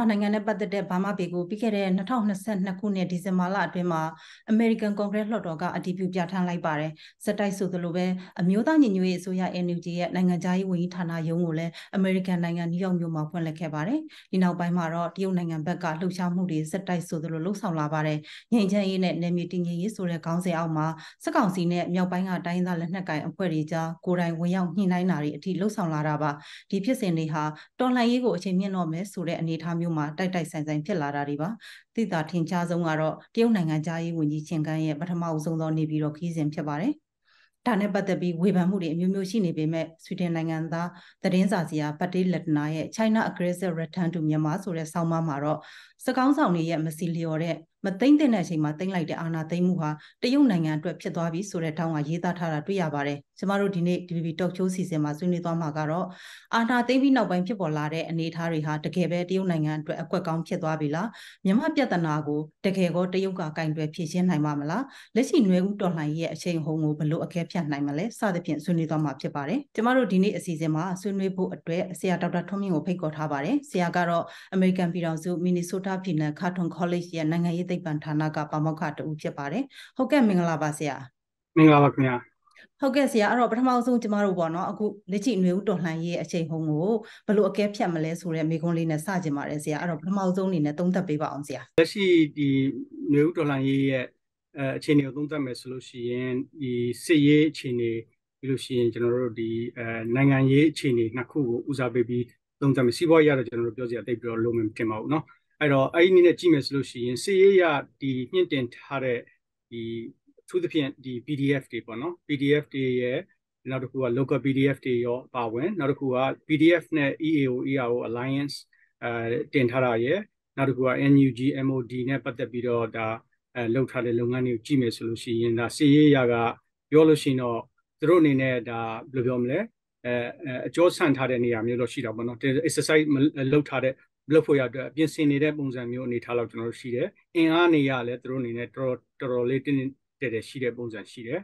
မြန်မာနိုင်ငံနဲ့ပတ်သက်တဲ့ဘာမှပေကိုပြီးခဲ့တဲ့2022ခုနှစ်ဒီဇင်ဘာလအတွင်းမှာ American Congress လွှတ်တော်ကအတည်ပြုပြဋ္ဌာန်းလိုက်ပါတယ်။စက်တိုက်ဆိုသလိုပဲအမျိုးသားညီညွတ်ရေးအစိုးရ NUG ရဲ့နိုင်ငံခြားရေးဝန်ကြီးဌာနရုံးကိုလည်း American နိုင်ငံနယူးယောက်မြို့မှာဖွင့်လှစ်ခဲ့ပါတယ်။ဒီနောက်ပိုင်းမှာတော့တရုတ်နိုင်ငံဘက်ကလှုပ်ရှားမှုတွေစက်တိုက်ဆိုသလိုလှုပ်ဆောင်လာပါတယ်။ငြိမ်းချမ်းရေးနဲ့နယ်မြေတည်ငြိမ်ရေးဆိုတဲ့ခေါင်းစဉ်အောက်မှာစစ်ကောင်စီနဲ့မြောက်ပိုင်းကတိုင်းသားလက်နက်ကိုင်အဖွဲ့တွေကြားကိုယ်တိုင်ဝင်ရောက်ညှိနှိုင်းတာတွေအထိလှုပ်ဆောင်လာတာပါ။ဒီဖြစ်စဉ်တွေဟာတော်လှန်ရေးကိုအချိန်မြင့်တော့မယ်ဆိုတဲ့အနေအထားမျိုးမှာတိုက်တိုက်ဆိုင်ဆိုင်ဖြစ်လာတာတွေပါသိတာထင်ရှားဆုံးကတော့တရုတ်နိုင်ငံသားရေးဝန်ကြီးချင်းကန်းရဲ့ပထမအဆုံးသောနေပြီးတော့ခီးစဉ်ဖြစ်ပါတယ်ဒါနဲ့ပတ်သက်ပြီးဝေဖန်မှုတွေအမျိုးမျိုးရှိနေပေမဲ့ဆွီဒင်နိုင်ငံသားသတင်းစာဆရာပတ်တေးလက်တနာရဲ့ China Aggressive Return to Myanmar ဆိုတဲ့ဆောင်းပါးမှာတော့ စကောင်းဆောင်တွေရဲ့မစီလျော်တဲ့မသိမ့်တဲ့အချိန်မှာသိမ့်လိုက်တဲ့အာဏာသိမ်းမှုဟာတရုတ်နိုင်ငံအတွက်ဖြစ်သွားပြီဆိုတဲ့ထောင်းကရေးသားထားတာတွေ့ရပါတယ်။ကျမတို့ဒီနေ့ DVB Talk Show စီစဉ်မှာဆွေးနွေးသွားမှာကတော့အာဏာသိမ်းပြီးနောက်ပိုင်းဖြစ်ပေါ်လာတဲ့အနေအထားတွေဟာတကယ်ပဲတရုတ်နိုင်ငံအတွက်အကွက်ကောင်းဖြစ်သွားပြီလား။မြန်မာပြဿနာကိုတကယ်ကောတရုတ်ကကင်တွယ်ဖြေရှင်းနိုင်မှာမလား။လက်ရှိနွယ်ဦးတော်လှန်ရေးရဲ့အချိန်ဟုန်ကိုဘလို့အကဲဖြတ်နိုင်မလဲစသဖြင့်ဆွေးနွေးသွားမှာဖြစ်ပါတယ်။ကျမတို့ဒီနေ့အစီအစဉ်မှာဆွေးနွေးဖို့အတွက်ဆရာဒေါက်တာထွန်းမြင့်ကိုဖိတ်ခေါ်ထားပါတယ်။ဆရာကတော့ American ပြည်ထောင်စု Minnesota ပြည်နယ် Carton College ရဲ့နိုင်ငံရေးသိပ္ပံဌာနကပါမောက္ခတူဖြစ်ပါတယ်ဟုတ်ကဲ့မင်္ဂလာပါဆရာမင်္ဂလာပါခင်ဗျာဟုတ်ကဲ့ဆရာအဲ့တော့ပထမဆုံးကျမတို့ပေါ့နော်အခုလက်ရှိຫນွေဦးတော်လှန်ရေးအချိန်ဟုန်ကိုဘယ်လိုအကဲဖြတ်မလဲဆိုတဲ့မိကုံးလေးနဲ့စကြင်ပါတယ်ဆရာအဲ့တော့ပထမဆုံးအနေနဲ့သုံးသပ်ပေးပါအောင်ဆရာလက်ရှိဒီຫນွေဦးတော်လှန်ရေးရဲ့အဲအခြေအနေကိုသုံးသပ်မယ်ဆိုလို့ရှိရင်ဒီစစ်ရေးအခြေအနေပြီးလို့ရှိရင်ကျွန်တော်တို့ဒီအဲနိုင်ငံရေးအခြေအနေနှစ်ခုကိုဦးစားပေးပြီးသုံးသပ်မယ်စီးပွားရေးရတော့ကျွန်တော်တို့ပြောစရာတိတ်ပြီးတော့လုံးမတင်ပါဘူးเนาะ အဲ့တော့အဲ့ဒီနည်းနဲ့ကြည့်မယ်ဆိုလို့ရှိရင်စီရေးရဒီမြင့်တင်ထားတဲ့ဒီသူသဖြင့်ဒီ PDF တွေပေါ့နော် PDF တွေရဲ့နောက်တစ်ခုက local PDF တွေရောပါဝင်နောက်တစ်ခုက PDF နဲ့ EAO EAO Alliance အဲတင်ထားတာရဲ့နောက်တစ်ခုက NUG MOD နဲ့ပတ်သက်ပြီးတော့ဒါအဲလှုပ်ထားတဲ့လုပ်ငန်းတွေကိုကြည့်မယ်ဆိုလို့ရှိရင်ဒါစီရေးရကပြောလို့ရှိရင်တော့သူတို့အနေနဲ့ဒါဘယ်လိုပြောမလဲအဲအကျော်ဆန့်ထားတဲ့နေရာမျိုးတော့ရှိတာပေါ့နော် exercise လုပ်ထားတဲ့ လုပ်ဖို့ရအတွက်ပြင်ဆင်နေတဲ့ပုံစံမျိုးအနေထားလောက်ကျွန်တော်တို့ရှိတယ်အင်အားနေရလဲသူတို့အနေနဲ့တော်တော်တော်လေးတင်းတက်တက်ရှိတဲ့ပုံစံရှိတယ်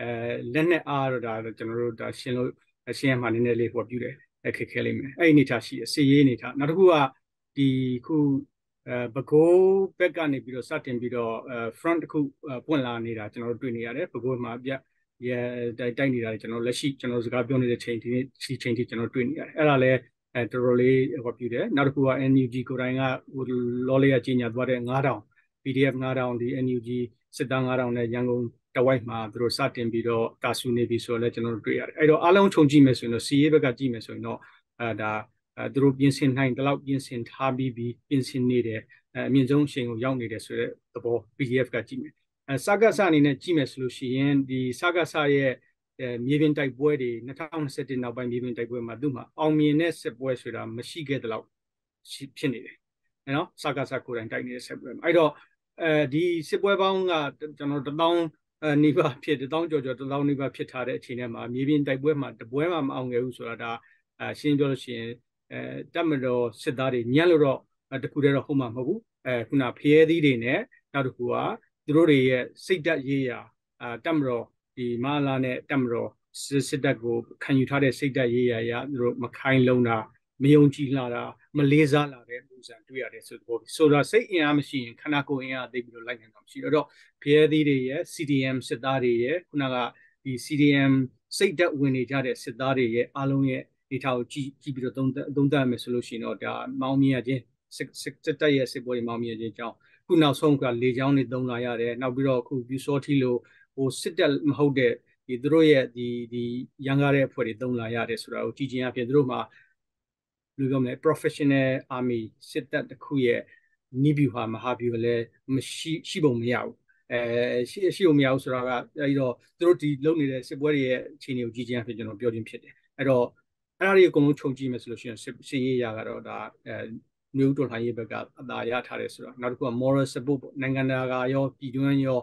အဲလက်နဲ့အားတော့ဒါကျွန်တော်တို့ဒါရှင်းလို့ရှင်းရမှနည်းနည်းလေးဟောပြတယ်အခက်ခဲလိမ့်မယ်အဲ့ဒီအနေထားရှိတယ်စီရေးအနေထားနောက်တစ်ခုကဒီခုအဲဘကိုးဘက်ကနေပြီးတော့စတင်ပြီးတော့အဲ front တစ်ခုပွင့်လာနေတာကျွန်တော်တို့တွေ့နေရတယ်ဘကိုးမှာပြရဲတိုက်နေတာကျွန်တော်လက်ရှိကျွန်တော်စကားပြောနေတဲ့ချိန်ဒီနေ့ဒီချိန်ထိကျွန်တော်တွေ့နေရတယ်အဲ့ဒါလည်း အဲတော်တော်လေးဟောပြတယ်နောက်တစ်ခုက NUG ကိုယ်တိုင်ကဟိုလောလေးကကြီးညာသွားတဲ့9000 PDF 9000ဒီ NUG စစ်သား9000နဲ့ရန်ကုန်တဝိုက်မှာသူတို့စတင်ပြီးတော့တာဆူနေပြီဆိုတော့လည်းကျွန်တော်တို့တွေ့ရတယ်အဲ့တော့အားလုံးခြုံကြည့်မယ်ဆိုရင်တော့ CA ဘက်ကကြည့်မယ်ဆိုရင်တော့အဲဒါအဲသူတို့ပြင်ဆင်နိုင်တလောက်ပြင်ဆင်ထားပြီးပြီးပြင်ဆင်နေတယ်အဲအမြင့်ဆုံးအချိန်ကိုရောက်နေတယ်ဆိုတဲ့သဘော PDF ကကြည့်မယ်အဲစကားစအနေနဲ့ကြည့်မယ်ဆိုလို့ရှိရင်ဒီစကားစရဲ့ မြေပြင်တိုက်ပွဲတွေ2021နောက်ပိုင်းမြေပြင်တိုက်ပွဲမှာသူ့မှာအောင်မြင်တဲ့စစ်ပွဲဆိုတာမရှိခဲ့တဲ့လောက်ဖြစ်နေတယ်နော်စကားစကိုယ်တိုင်တိုက်နေတဲ့စစ်ပွဲမှာအဲ့တော့အဲဒီစစ်ပွဲပေါင်းကကျွန်တော်တပေါင်းအဲနိဗ္ဗာန်ဖြစ်တပေါင်းကြော်ကြော်တပေါင်းနိဗ္ဗာန်ဖြစ်ထားတဲ့အချိန်ထဲမှာမြေပြင်တိုက်ပွဲမှာတပွဲမှမအောင်ခဲ့ဘူးဆိုတာဒါအရှင်းပြောလို့ရှိရင်အဲတက်မတော်စစ်သားတွေညံ့လို့တော့တခုတည်းတော့ဟုတ်မှာမဟုတ်ဘူးအဲခုနဖျဲသီးတွေနဲ့နောက်တစ်ခုကသူတို့တွေရဲ့စိတ်ဓာတ်ရေးရာအာတက်မတော် ဒီမာလာနဲ့တက်မတော်စစ်တပ်ကိုခံယူထားတဲ့စိတ်ဓာတ်ရေးရာရသူတို့မခိုင်းလုံးတာမယုံကြည်လာတာမလေးစားလာတဲ့ပုံစံတွေ့ရတယ်ဆိုတော့ဆိုတော့စိတ်အင်အားမရှိရင်ခန္ဓာကိုယ်အင်အားသိပြီးတော့လိုက်နိုင်တာမရှိတော့ဖျဲသီးတွေရဲ့ CDM စစ်သားတွေရဲ့ခုနကဒီ CDM စိတ်ဓာတ်ဝင်နေကြတဲ့စစ်သားတွေရဲ့အားလုံးရဲ့ဒီထားကိုကြည့်ကြည့်ပြီးတော့သုံးသုံးသပ်မယ်ဆိုလို့ရှိရင်တော့ဒါမောင်းမြရခြင်းစစ်တပ်ရဲ့စစ်ပွဲမောင်းမြရခြင်းကြောင့်ခုနောက်ဆုံးကလေချောင်းတွေသုံးလာရတယ်နောက်ပြီးတော့အခု view short လို့ ဟိုစစ်တပ်မဟုတ်တဲ့ဒီသူတို့ရဲ့ဒီဒီရန်ကားတဲ့အဖွဲ့တွေသုံးလာရတယ်ဆိုတာကိုကြည့်ချင်းအပြင်သူတို့မှာဘယ်လိုပြောမလဲ professional army စစ်တပ်တစ်ခုရဲ့နီးဗျူဟာမဟာဗျူလည်းမရှိရှိပုံမရဘူးအဲရှိရှိုံမရဘူးဆိုတာကအဲဒီတော့သူတို့ဒီလုပ်နေတဲ့စစ်ပွဲတွေရဲ့အခြေအနေကိုကြည့်ချင်းအဖြစ်ကျွန်တော်ပြောခြင်းဖြစ်တယ်အဲ့တော့အဲ့ဒါတွေအကုန်လုံးခြုံကြည့်မယ်ဆိုလို့ရှိရင်စစ်ရေးရာကတော့ဒါအဲမျိုးတော်လှန်ရေးဘက်ကအသာရထားတယ်ဆိုတော့နောက်တစ်ခုက moral support ပေါ့နိုင်ငံတကာရောပြည်တွင်းရော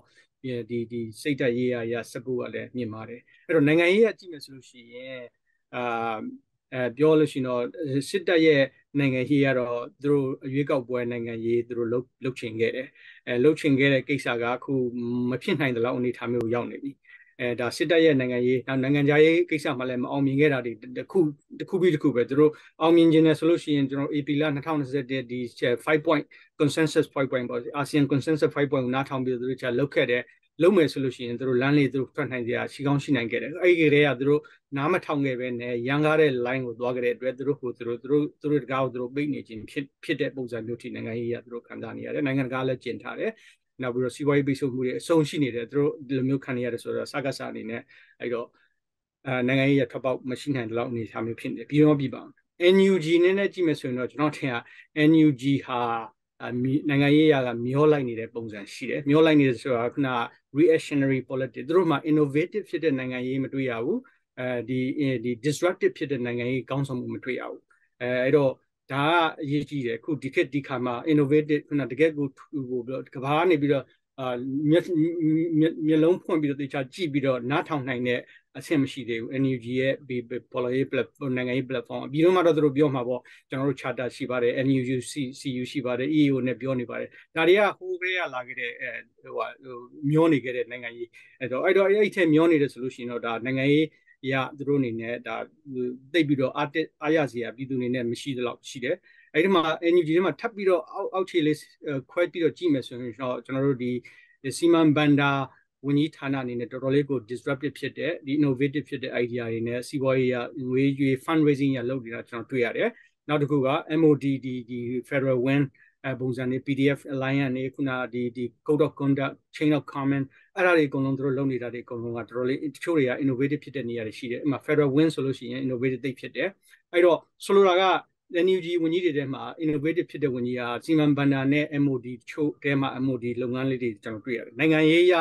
ဒီဒီစိတ်ဓာတ်ရေးရာရ support ကလည်းမြင့်ပါတယ်အဲ့တော့နိုင်ငံရေးရကြည့်မယ်ဆိုလို့ရှိရင်အာအဲပြောလို့ရှိရင်တော့စစ်တပ်ရဲ့နိုင်ငံရေးကတော့သူတို့အရွေးကောက်ပွဲနိုင်ငံရေးသူတို့လှုပ်လှုပ်ချင်ခဲ့တယ်အဲလှုပ်ချင်ခဲ့တဲ့ကိစ္စကအခုမဖြစ်နိုင်တဲ့လောက်အနေအထားမျိုးရောက်နေပြီ အဲဒါစစ်တပ်ရဲ့နိုင်ငံရေးနောက်နိုင်ငံခြားရေးကိစ္စမှလည်းမအောင်မြင်ခဲ့တာတွေတခုတခုပြီးတခုပဲသူတို့အောင်မြင်ခြင်းနဲ့ဆိုလို့ရှိရင်ကျွန်တော် AP လ2021ဒီ5 point consensus 5 point ပေါ့ ASEAN consensus 5 point ကိုနားထောင်ပြီးသူတို့ချလောက်ခဲ့တဲ့လုံးမယ်ဆိုလို့ရှိရင်သူတို့လမ်းလေးသူတို့ထွက်နိုင်ကြရှိကောင်းရှိနိုင်ခဲ့တယ်အဲ့ဒီကလေးကသူတို့နားမထောင်ခဲ့ပဲနဲ့ရန်ကားတဲ့ line ကိုသွားခဲ့တဲ့အတွက်သူတို့ကိုသူတို့သူတို့သူတို့တကားကိုသူတို့ပိတ်နေခြင်းဖြစ်ဖြစ်တဲ့ပုံစံမျိုးထိနိုင်ငံရေးကသူတို့ခံစားနေရတယ်နိုင်ငံတကာလည်းကျင်ထားတယ် နောက်ပြီးတော့စီးပွားရေးပိတ်ဆို့မှုတွေအဆုံးရှိနေတယ်သူတို့ဒီလိုမျိုးခံနေရတယ်ဆိုတော့စကားစားအနေနဲ့အဲ့တော့အဲနိုင်ငံရေးရထွက်ပေါက်မရှိနိုင်တဲ့လောက်အနေအထားမျိုးဖြစ်နေပြီးတော့ပြပါ NUG နဲ့နဲ့ကြည့်မယ်ဆိုရင်တော့ကျွန်တော်ထင်တာ NUG ဟာနိုင်ငံရေးရာကမျောလိုက်နေတဲ့ပုံစံရှိတယ်မျောလိုက်နေတဲ့ဆိုတာခုန reactionary politics သူတို့မှာ innovative ဖြစ်တဲ့နိုင်ငံရေးမတွေ့ရဘူးအဲဒီဒီ disruptive ဖြစ်တဲ့နိုင်ငံရေးကောင်းဆောင်မှုမတွေ့ရဘူးအဲအဲ့တော့ ဒါကအရေးကြီးတယ်ခုဒီခေတ်ဒီခါမှာ innovative ခုနတကယ်ကိုဟိုကဘာနေပြီးတော့အာမျက်မျက်လုံးဖွင့်ပြီးတော့တေချာကြည့်ပြီးတော့နားထောင်နိုင်တဲ့အဆင့်မရှိသေးဘူး NUG ရဲ့ policy platform နိုင်ငံရေး platform အပြီးတော့မှတော့သူတို့ပြောမှာပေါ့ကျွန်တော်တို့ charter ရှိပါတယ် NUG CU ရှိပါတယ် EAO နဲ့ပြောနေပါတယ်ဒါတွေကဟိုကလေးကလာခဲ့တဲ့အဲဟိုဟာမျောနေခဲ့တဲ့နိုင်ငံရေးအဲ့တော့အဲ့တော့အဲ့ထက်မျောနေတယ်ဆိုလို့ရှိရင်တော့ဒါနိုင်ငံရေး ရသူတို့အနေနဲ့ဒါသိပြီးတော့အားတက်အားရစရာပြည်သူအနေနဲ့မရှိသလောက်ရှိတယ်အဲ့ဒီမှာ NUG ထဲမှာထပ်ပြီးတော့အောက်အောက်ခြေလေးခွဲပြီးတော့ကြည့်မယ်ဆိုရင်တော့ကျွန်တော်တို့ဒီစီမန်ဘန်ဒါဝန်ကြီးဌာနအနေနဲ့တော်တော်လေးကို disruptive ဖြစ်တဲ့ဒီ innovative ဖြစ်တဲ့ idea တွေနဲ့စီးပွားရေးရငွေကြေး fundraising ရလုပ်နေတာကျွန်တော်တွေ့ရတယ်နောက်တစ်ခုက MOD ဒီဒီ Federal Win အဲပုံစံနေ PDF alliance နေခုနဒီဒီ code of conduct chain of command အဲ့ဒါတွေအကုန်လုံးတို့လုပ်နေတာတွေအကုန်လုံးကတော်တော်လေးတချို့တွေက innovative ဖြစ်တဲ့နေရာတွေရှိတယ်အမှ Federal Win ဆိုလို့ရှိရင် innovative သိဖြစ်တယ်အဲ့တော့ဆိုလိုတာက NUG ဝန်ကြီးတွေထဲမှာ innovative ဖြစ်တဲ့ဝန်ကြီးဟာစီမံဘဏ္ဍာနဲ့ MOD ချို့ထဲမှာ MOD လုပ်ငန်းလေးတွေကျွန်တော်တွေ့ရတယ်နိုင်ငံရေးရ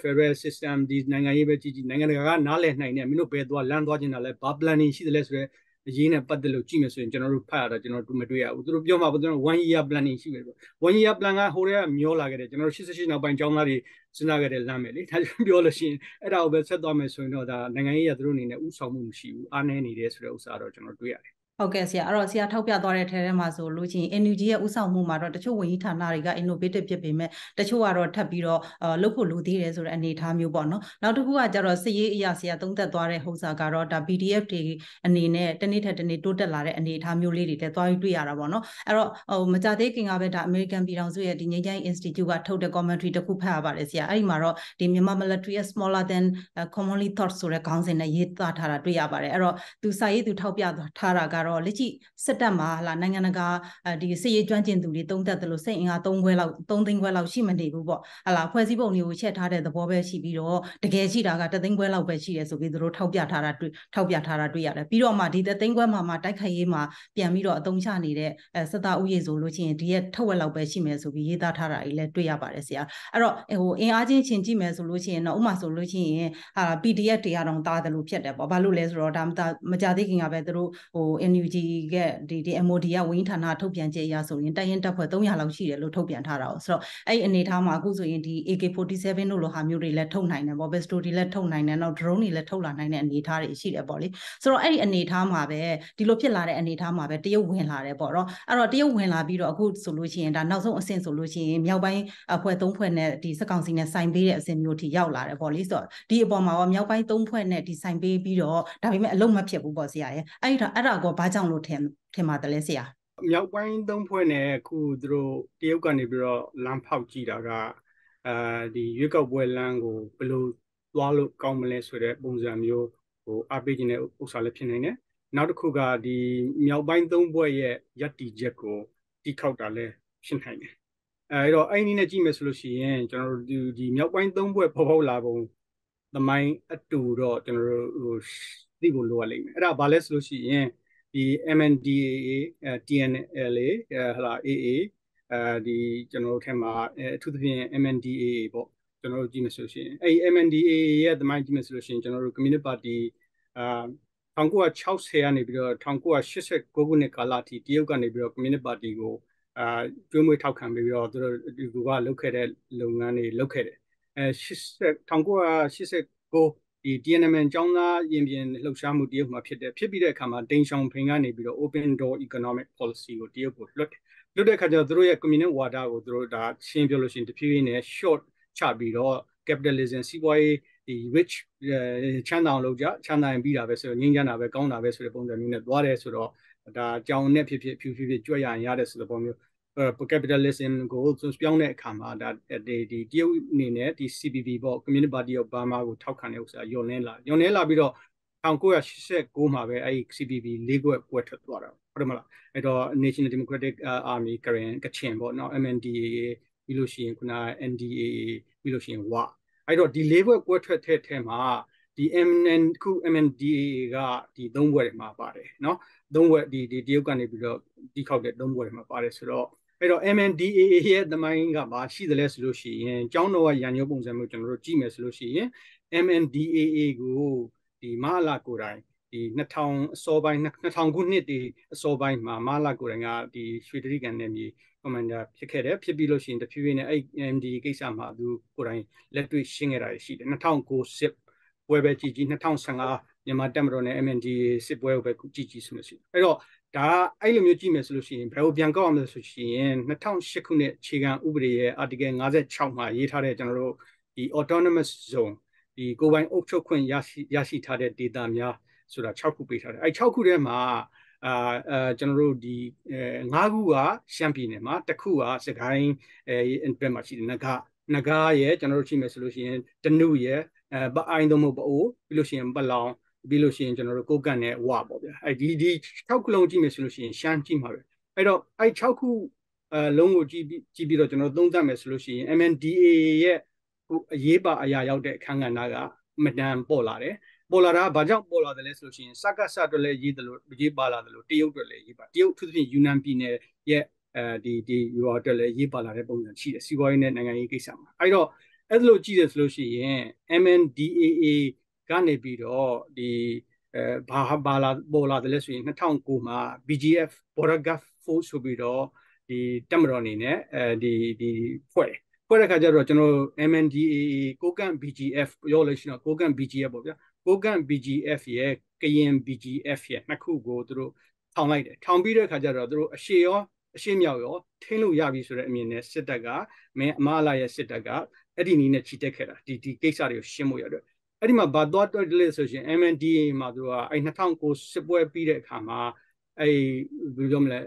federal system ဒီနိုင်ငံရေးပဲကြည့်ကြည့်နိုင်ငံတကာကနားလည်နိုင်တယ်မင်းတို့ဘယ်သွားလမ်းသွားချင်တာလဲဘာ planning ရှိတယ်လဲဆိုတော့ အရေးနဲ့ပတ်သက်လို့ကြည့်မယ်ဆိုရင်ကျွန်တော်တို့ဖတ်ရတာကျွန်တော်တို့မတွေ့ရဘူးသူတို့ပြောမှာပေါ့ကျွန်တော်1 year planning ရှိတယ်ပေါ့1 year plan ကဟိုတည်းကမျောလာခဲ့တယ်ကျွန်တော်တို့88နောက်ပိုင်းကျောင်းသားတွေစဉ်းစားခဲ့တဲ့လမ်းပဲလေဒါကြောင့်ပြောလို့ရှိရင်အဲ့ဒါကိုပဲဆက်သွားမယ်ဆိုရင်တော့ဒါနိုင်ငံရေးရသူတို့အနေနဲ့ဥဆောင်မှုမရှိဘူးအားနည်းနေတယ်ဆိုတဲ့ဥစ္စာတော့ကျွန်တော်တွေ့ရတယ် ဟုတ်ကဲ့ဆရာအဲ့တော့ဆရာထောက်ပြသွားတဲ့ထဲထဲမှာဆိုလို့ချင်း NUG ရဲ့ဥဆောင်မှုမှာတော့တချို့ဝန်ကြီးဌာနတွေက innovative ဖြစ်ပေမဲ့တချို့ကတော့ထပ်ပြီးတော့လုပ်ဖို့လိုသေးတယ်ဆိုတဲ့အနေအထားမျိုးပေါ့နော်နောက်တစ်ခုကကျတော့စစ်ရေးအရာဆရာသုံးသက်သွားတဲ့ဟိုစာကတော့ဒါ PDF တွေအနေနဲ့တနေ့ထက်တနေ့တိုးတက်လာတဲ့အနေအထားမျိုးလေးတွေလည်းသွားပြီးတွေ့ရတာပေါ့နော်အဲ့တော့ဟိုမကြသေးခင်ကပဲဒါ American ပြည်ထောင်စုရဲ့ဒီငြိမ်းချမ်း Institute ကထုတ်တဲ့ commentary တစ်ခုဖတ်ရပါတယ်ဆရာအဲ့ဒီမှာတော့ဒီမြန်မာ military is smaller than commonly thought ဆိုတဲ့ခေါင်းစဉ်နဲ့ရေးသားထားတာတွေ့ရပါတယ်အဲ့တော့သူစာရေးသူထောက်ပြထားတာကတော့လက်ရှိစစ်တပ်မှာဟာလာနိုင်ငံတကာဒီစစ်ရေးကျွမ်းကျင်သူတွေတုံးသက်တယ်လို့စိတ်အင်အား၃ခွဲလောက်၃သိန်းခွဲလောက်ရှိမနေဘူးပေါ့ဟာလာဖွဲ့စည်းပုံတွေကိုချက်ထားတဲ့သဘောပဲရှိပြီးတော့တကယ်ရှိတာကတသိန်းခွဲလောက်ပဲရှိတယ်ဆိုပြီးသူတို့ထောက်ပြထားတာတွေ့ထောက်ပြထားတာတွေ့ရတယ်ပြီးတော့မှဒီတသိန်းခွဲမှာမှတိုက်ခိုက်ရေးမှာပြန်ပြီးတော့အသုံးချနေတဲ့အဲစစ်သားဥယေဆိုလို့ချင်းဒီရဲ့ထက်ဝက်လောက်ပဲရှိမယ်ဆိုပြီးရေးသားထားတာကြီးလည်းတွေ့ရပါတယ်ဆရာအဲ့တော့ဟိုအင်အားချင်းချင်းကြည့်မယ်ဆိုလို့ချင်းတော့ဥမာဆိုလို့ချင်းဟာ PDF တွေကတော့တားတယ်လို့ဖြစ်တယ်ပေါ့ဘာလို့လဲဆိုတော့ဒါမကြသေးခင်ကပဲသူတို့ဟို NUG ကဒီဒီ MOD ကဝင်းဌာနထုတ်ပြန်ချက်အရဆိုရင်တိုင်ရင်တပ်ဖွဲ့300လောက်ရှိတယ်လို့ထုတ်ပြန်ထားတာ哦ဆိုတော့အဲ့အနေထားမှာအခုဆိုရင်ဒီ AK47 တို့လိုဟာမျိုးတွေလည်းထုတ်နိုင်တယ်ပေါ့ Besto တွေလည်းထုတ်နိုင်တယ်နောက် drone တွေလည်းထုတ်လာနိုင်တဲ့အနေထားတွေရှိတယ်ပေါ့လေဆိုတော့အဲ့ဒီအနေထားမှာပဲဒီလိုဖြစ်လာတဲ့အနေထားမှာပဲတရုတ်ဝင်လာတယ်ပေါ့တော့အဲ့တော့တရုတ်ဝင်လာပြီးတော့အခုဆိုလို့ရှိရင်ဒါနောက်ဆုံးအဆင့်ဆိုလို့ရှိရင်မြောက်ပိုင်းအဖွဲ့3ဖွဲ့နဲ့ဒီစက်ကောင်စီနဲ့စိုင်ပေးတဲ့အဆင့်မျိုးထိရောက်လာတယ်ပေါ့လေဆိုတော့ဒီအပေါ်မှာရောမြောက်ပိုင်း3ဖွဲ့နဲ့ဒီစိုင်ပေးပြီးတော့ဒါပေမဲ့အလုံးမဖြစ်ဘူးပေါ့ဆရာရဲ့အဲ့ဒါအဲ့ဒါကောဘာကြောင့်လို့ထင်ထင်ပါတယ်လဲဆရာမြောက်ပိုင်းသုံးဖွဲ့နဲ့အခုသူတို့တရုတ်ကနေပြီးတော့လမ်းဖောက်ကြည့်တာကအဲဒီရွေးကောက်ပွဲလမ်းကိုဘယ်လိုသွားလို့ကောင်းမလဲဆိုတဲ့ပုံစံမျိုးဟိုအားပေးခြင်းတဲ့ဥစ္စာလည်းဖြစ်နေတယ်နောက်တစ်ခုကဒီမြောက်ပိုင်းသုံးဘွဲ့ရဲ့ယက်တီချက်ကိုတိခောက်တာလည်းဖြစ်နိုင်တယ်အဲတော့အဲ့ဒီနဲ့ကြည့်မယ်ဆိုလို့ရှိရင်ကျွန်တော်တို့ဒီမြောက်ပိုင်းသုံးဘွဲ့ပေါ်ပေါက်လာပုံသမိုင်းအတူတော့ကျွန်တော်တို့ဟိုသိဖို့လိုရလိမ့်မယ်အဲ့ဒါဘာလဲဆိုလို့ရှိရင် ဒီ MNDAA TNLA ဟလာ AA အဲဒီကျွန်တော်တို့ထဲမှာအထူးသဖြင့် MNDAA ပေါ့ကျွန်တော်တို့ကြည့်မယ်ဆိုရှင်အဲ့ MNDAA ရဲ့သမိုင်းကြည့်မယ်ဆိုလို့ရှိရင်ကျွန်တော်တို့ Communist Party အာ1960ကနေပြီးတော့1989ခုနှစ်ကာလအထိတရုတ်ကနေပြီးတော့ Communist Party ကိုအာကျွေးမွေးထောက်ခံပြီးတော့သူတို့ဒီကလုပ်ခဲ့တဲ့လုပ်ငန်းတွေလုပ်ခဲ့တယ်အဲ1989 ဒီ TNMN ကျောင်းသားရင်ပြင်လှုပ်ရှားမှုတရုတ်မှာဖြစ်တယ်ဖြစ်ပြီးတဲ့အခါမှာဒိန်ရှောင်ဖိန်ကနေပြီးတော့ open door economic policy ကိုတရုတ်ကိုလွတ်တယ်လွတ်တဲ့အခါကျတော့သူတို့ရဲ့ communist ဝါဒကိုသူတို့ဒါရှင်းပြောလို့ရှိရင်တဖြည်းဖြည်းနဲ့ short ချပြီးတော့ capitalism စီးပွားရေးဒီ rich ချမ်းသာအောင်လုပ်ကြချမ်းသာရင်ပြီးတာပဲဆိုတော့ငြိမ်းချမ်းတာပဲကောင်းတာပဲဆိုတဲ့ပုံစံမျိုးနဲ့သွားတယ်ဆိုတော့ဒါကြောင်နဲ့ဖြစ်ဖြစ်ဖြူဖြူဖြစ်ကြွရရင်ရတယ်ဆိုတဲ့ပုံမျိုး capitalist in gold ဆိုပြောင်းတဲ့အခါမှာဒါဒီဒီတရုတ်အနေနဲ့ဒီ CPP ပေါ့ Communist Party of Burma ကိုထောက်ခံတဲ့ဥစ္စာယွန်လဲလာယွန်လဲလာပြီးတော့1989မှာပဲအဲ့ဒီ CPP လေးကွက်ကွက်ထွက်သွားတာဟုတ်မလားအဲ့တော့ National Democratic Army ကရင်ကချင်ပေါ့နော် MNDAA ပြီးလို့ရှိရင်ခုန NDAA ပြီးလို့ရှိရင်ဝအဲ့တော့ဒီလေးကွက်ကွက်ထွက်တဲ့ထဲမှာဒီ MNN ခု MNDAA ကဒီသုံးဘွဲ့တွေမှာပါတယ်နော်သုံးဘွဲ့ဒီဒီတရုတ်ကနေပြီးတော့တီးခေါက်တဲ့သုံးဘွဲ့တွေမှာပါတယ်ဆိုတော့ အဲ့တော့ MNDAA ရဲ့သမိုင်းကဘာရှိသလဲဆိုလို့ရှိရင်ကျောင်းတော်ကရန်ညိုးပုံစံမျိုးကျွန်တော်တို့ကြည့်မယ်ဆိုလို့ရှိရင် MNDAA ကိုဒီမဟာလာကိုယ်တိုင်ဒီ2000အစောပိုင်း2000ခုနှစ်ဒီအစောပိုင်းမှာမဟာလာကိုယ်တိုင်ကဒီရွှေတရိကန်နယ်မြေ commander ဖြစ်ခဲ့တယ်ဖြစ်ပြီးလို့ရှိရင်တဖြည်းဖြည်းနဲ့အဲ့ MD ကိစ္စမှာသူကိုယ်တိုင်လက်တွေ့ရှင်းခဲ့တာရှိတယ်2009စစ်ပွဲပဲကြည်ကြည်2015မြန်မာတက်မတော်နဲ့ MND စစ်ပွဲကိုပဲကြည်ကြည်ဆိုလို့ရှိတယ်အဲ့တော့ ဒါအဲ့လိုမျိုးကြည့်မယ်ဆိုလို့ရှိရင်ဘယ်လိုပြန်ကောက်အောင်လဲဆိုရင်2008ခုနှစ်ခြေခံဥပဒေရဲ့ article 56မှာရေးထားတဲ့ကျွန်တော်တို့ဒီ autonomous zone ဒီကိုပိုင်အုပ်ချုပ်ခွင့်ရရှိရရှိထားတဲ့ data များဆိုတာ6ခုပေးထားတယ်အဲ့6ခုထဲမှာအာအဲကျွန်တော်တို့ဒီ၅ခုကရှမ်းပြည်နယ်မှာတစ်ခုကစကိုင်းအဲဘက်မှာရှိတယ်နဂနဂရဲ့ကျွန်တော်တို့ရှိမယ်ဆိုလို့ရှိရင်တနုရဲ့အဲပအိုင်းသုံးဖို့ပအိုးပြီးလို့ရှိရင်ပလောင် ပြီးလို့ရှိရင်ကျွန်တော်တို့ကိုကန့်နဲ့ဝပေါ့ဗျာအဲဒီဒီ6ခုလုံးကြည့်မယ်ဆိုလို့ရှိရင်ရှမ်းကြည့်မှာပဲအဲ့တော့အဲ့6ခုအဲလုံးကိုကြည့်ပြီးကြည့်ပြီးတော့ကျွန်တော်သုံးသပ်မယ်ဆိုလို့ရှိရင် MNDA ရဲ့ဟိုအရေးပါအရာရောက်တဲ့အခန်းကဏ္ဍကမတန်ပေါ်လာတယ်ပေါ်လာတာဘာကြောင့်ပေါ်လာတယ်လဲဆိုလို့ရှိရင်စကားဆတ်တွေလည်းရေးတယ်လို့ရေးပါလာတယ်လို့တရုတ်တွေလည်းရေးပါတရုတ်သူသဖြင့်ယူနန်ပြည်နယ်ရဲ့အဲဒီဒီယူအာတွေလည်းရေးပါလာတဲ့ပုံစံရှိတယ်စီးပွားရေးနဲ့နိုင်ငံရေးကိစ္စမှာအဲ့တော့အဲ့လိုကြည့်တယ်ဆိုလို့ရှိရင် MNDAA ကနေပြီးတော့ဒီအဲဘာဘာလာပေါ်လာတယ်လဲဆိုရင်2009မှာ BGF Border Guard Force ဆိုပြီးတော့ဒီတက်မတော်အနေနဲ့အဲဒီဒီဖွဲ့တယ်ဖွဲ့တဲ့ခါကျတော့ကျွန်တော် MNDAA ကိုကန် BGF ပြောလို့ရှိရင်ကိုကန် BGF ပေါ့ဗျာကိုကန် BGF ရဲ့ကရင် BGF ရဲ့နှစ်ခုကိုသူတို့ထောင်လိုက်တယ်ထောင်ပြီးတဲ့ခါကျတော့သူတို့အရှိရောအရှိမြောက်ရောထင်းလို့ရပြီဆိုတဲ့အမြင်နဲ့စစ်တပ်ကမင်းအမလာရဲ့စစ်တပ်ကအဲ့ဒီနည်းနဲ့ချီတက်ခဲ့တာဒီဒီကိစ္စတွေကိုရှင်းဖို့ရတော့ အဲ့ဒီမှာဘာသွားတွေ့တယ်ဆိုရှင် MNDA မှာသူကအဲ့2009စစ်ပွဲပြီးတဲ့အခါမှာအဲ့ဘယ်လိုမလဲ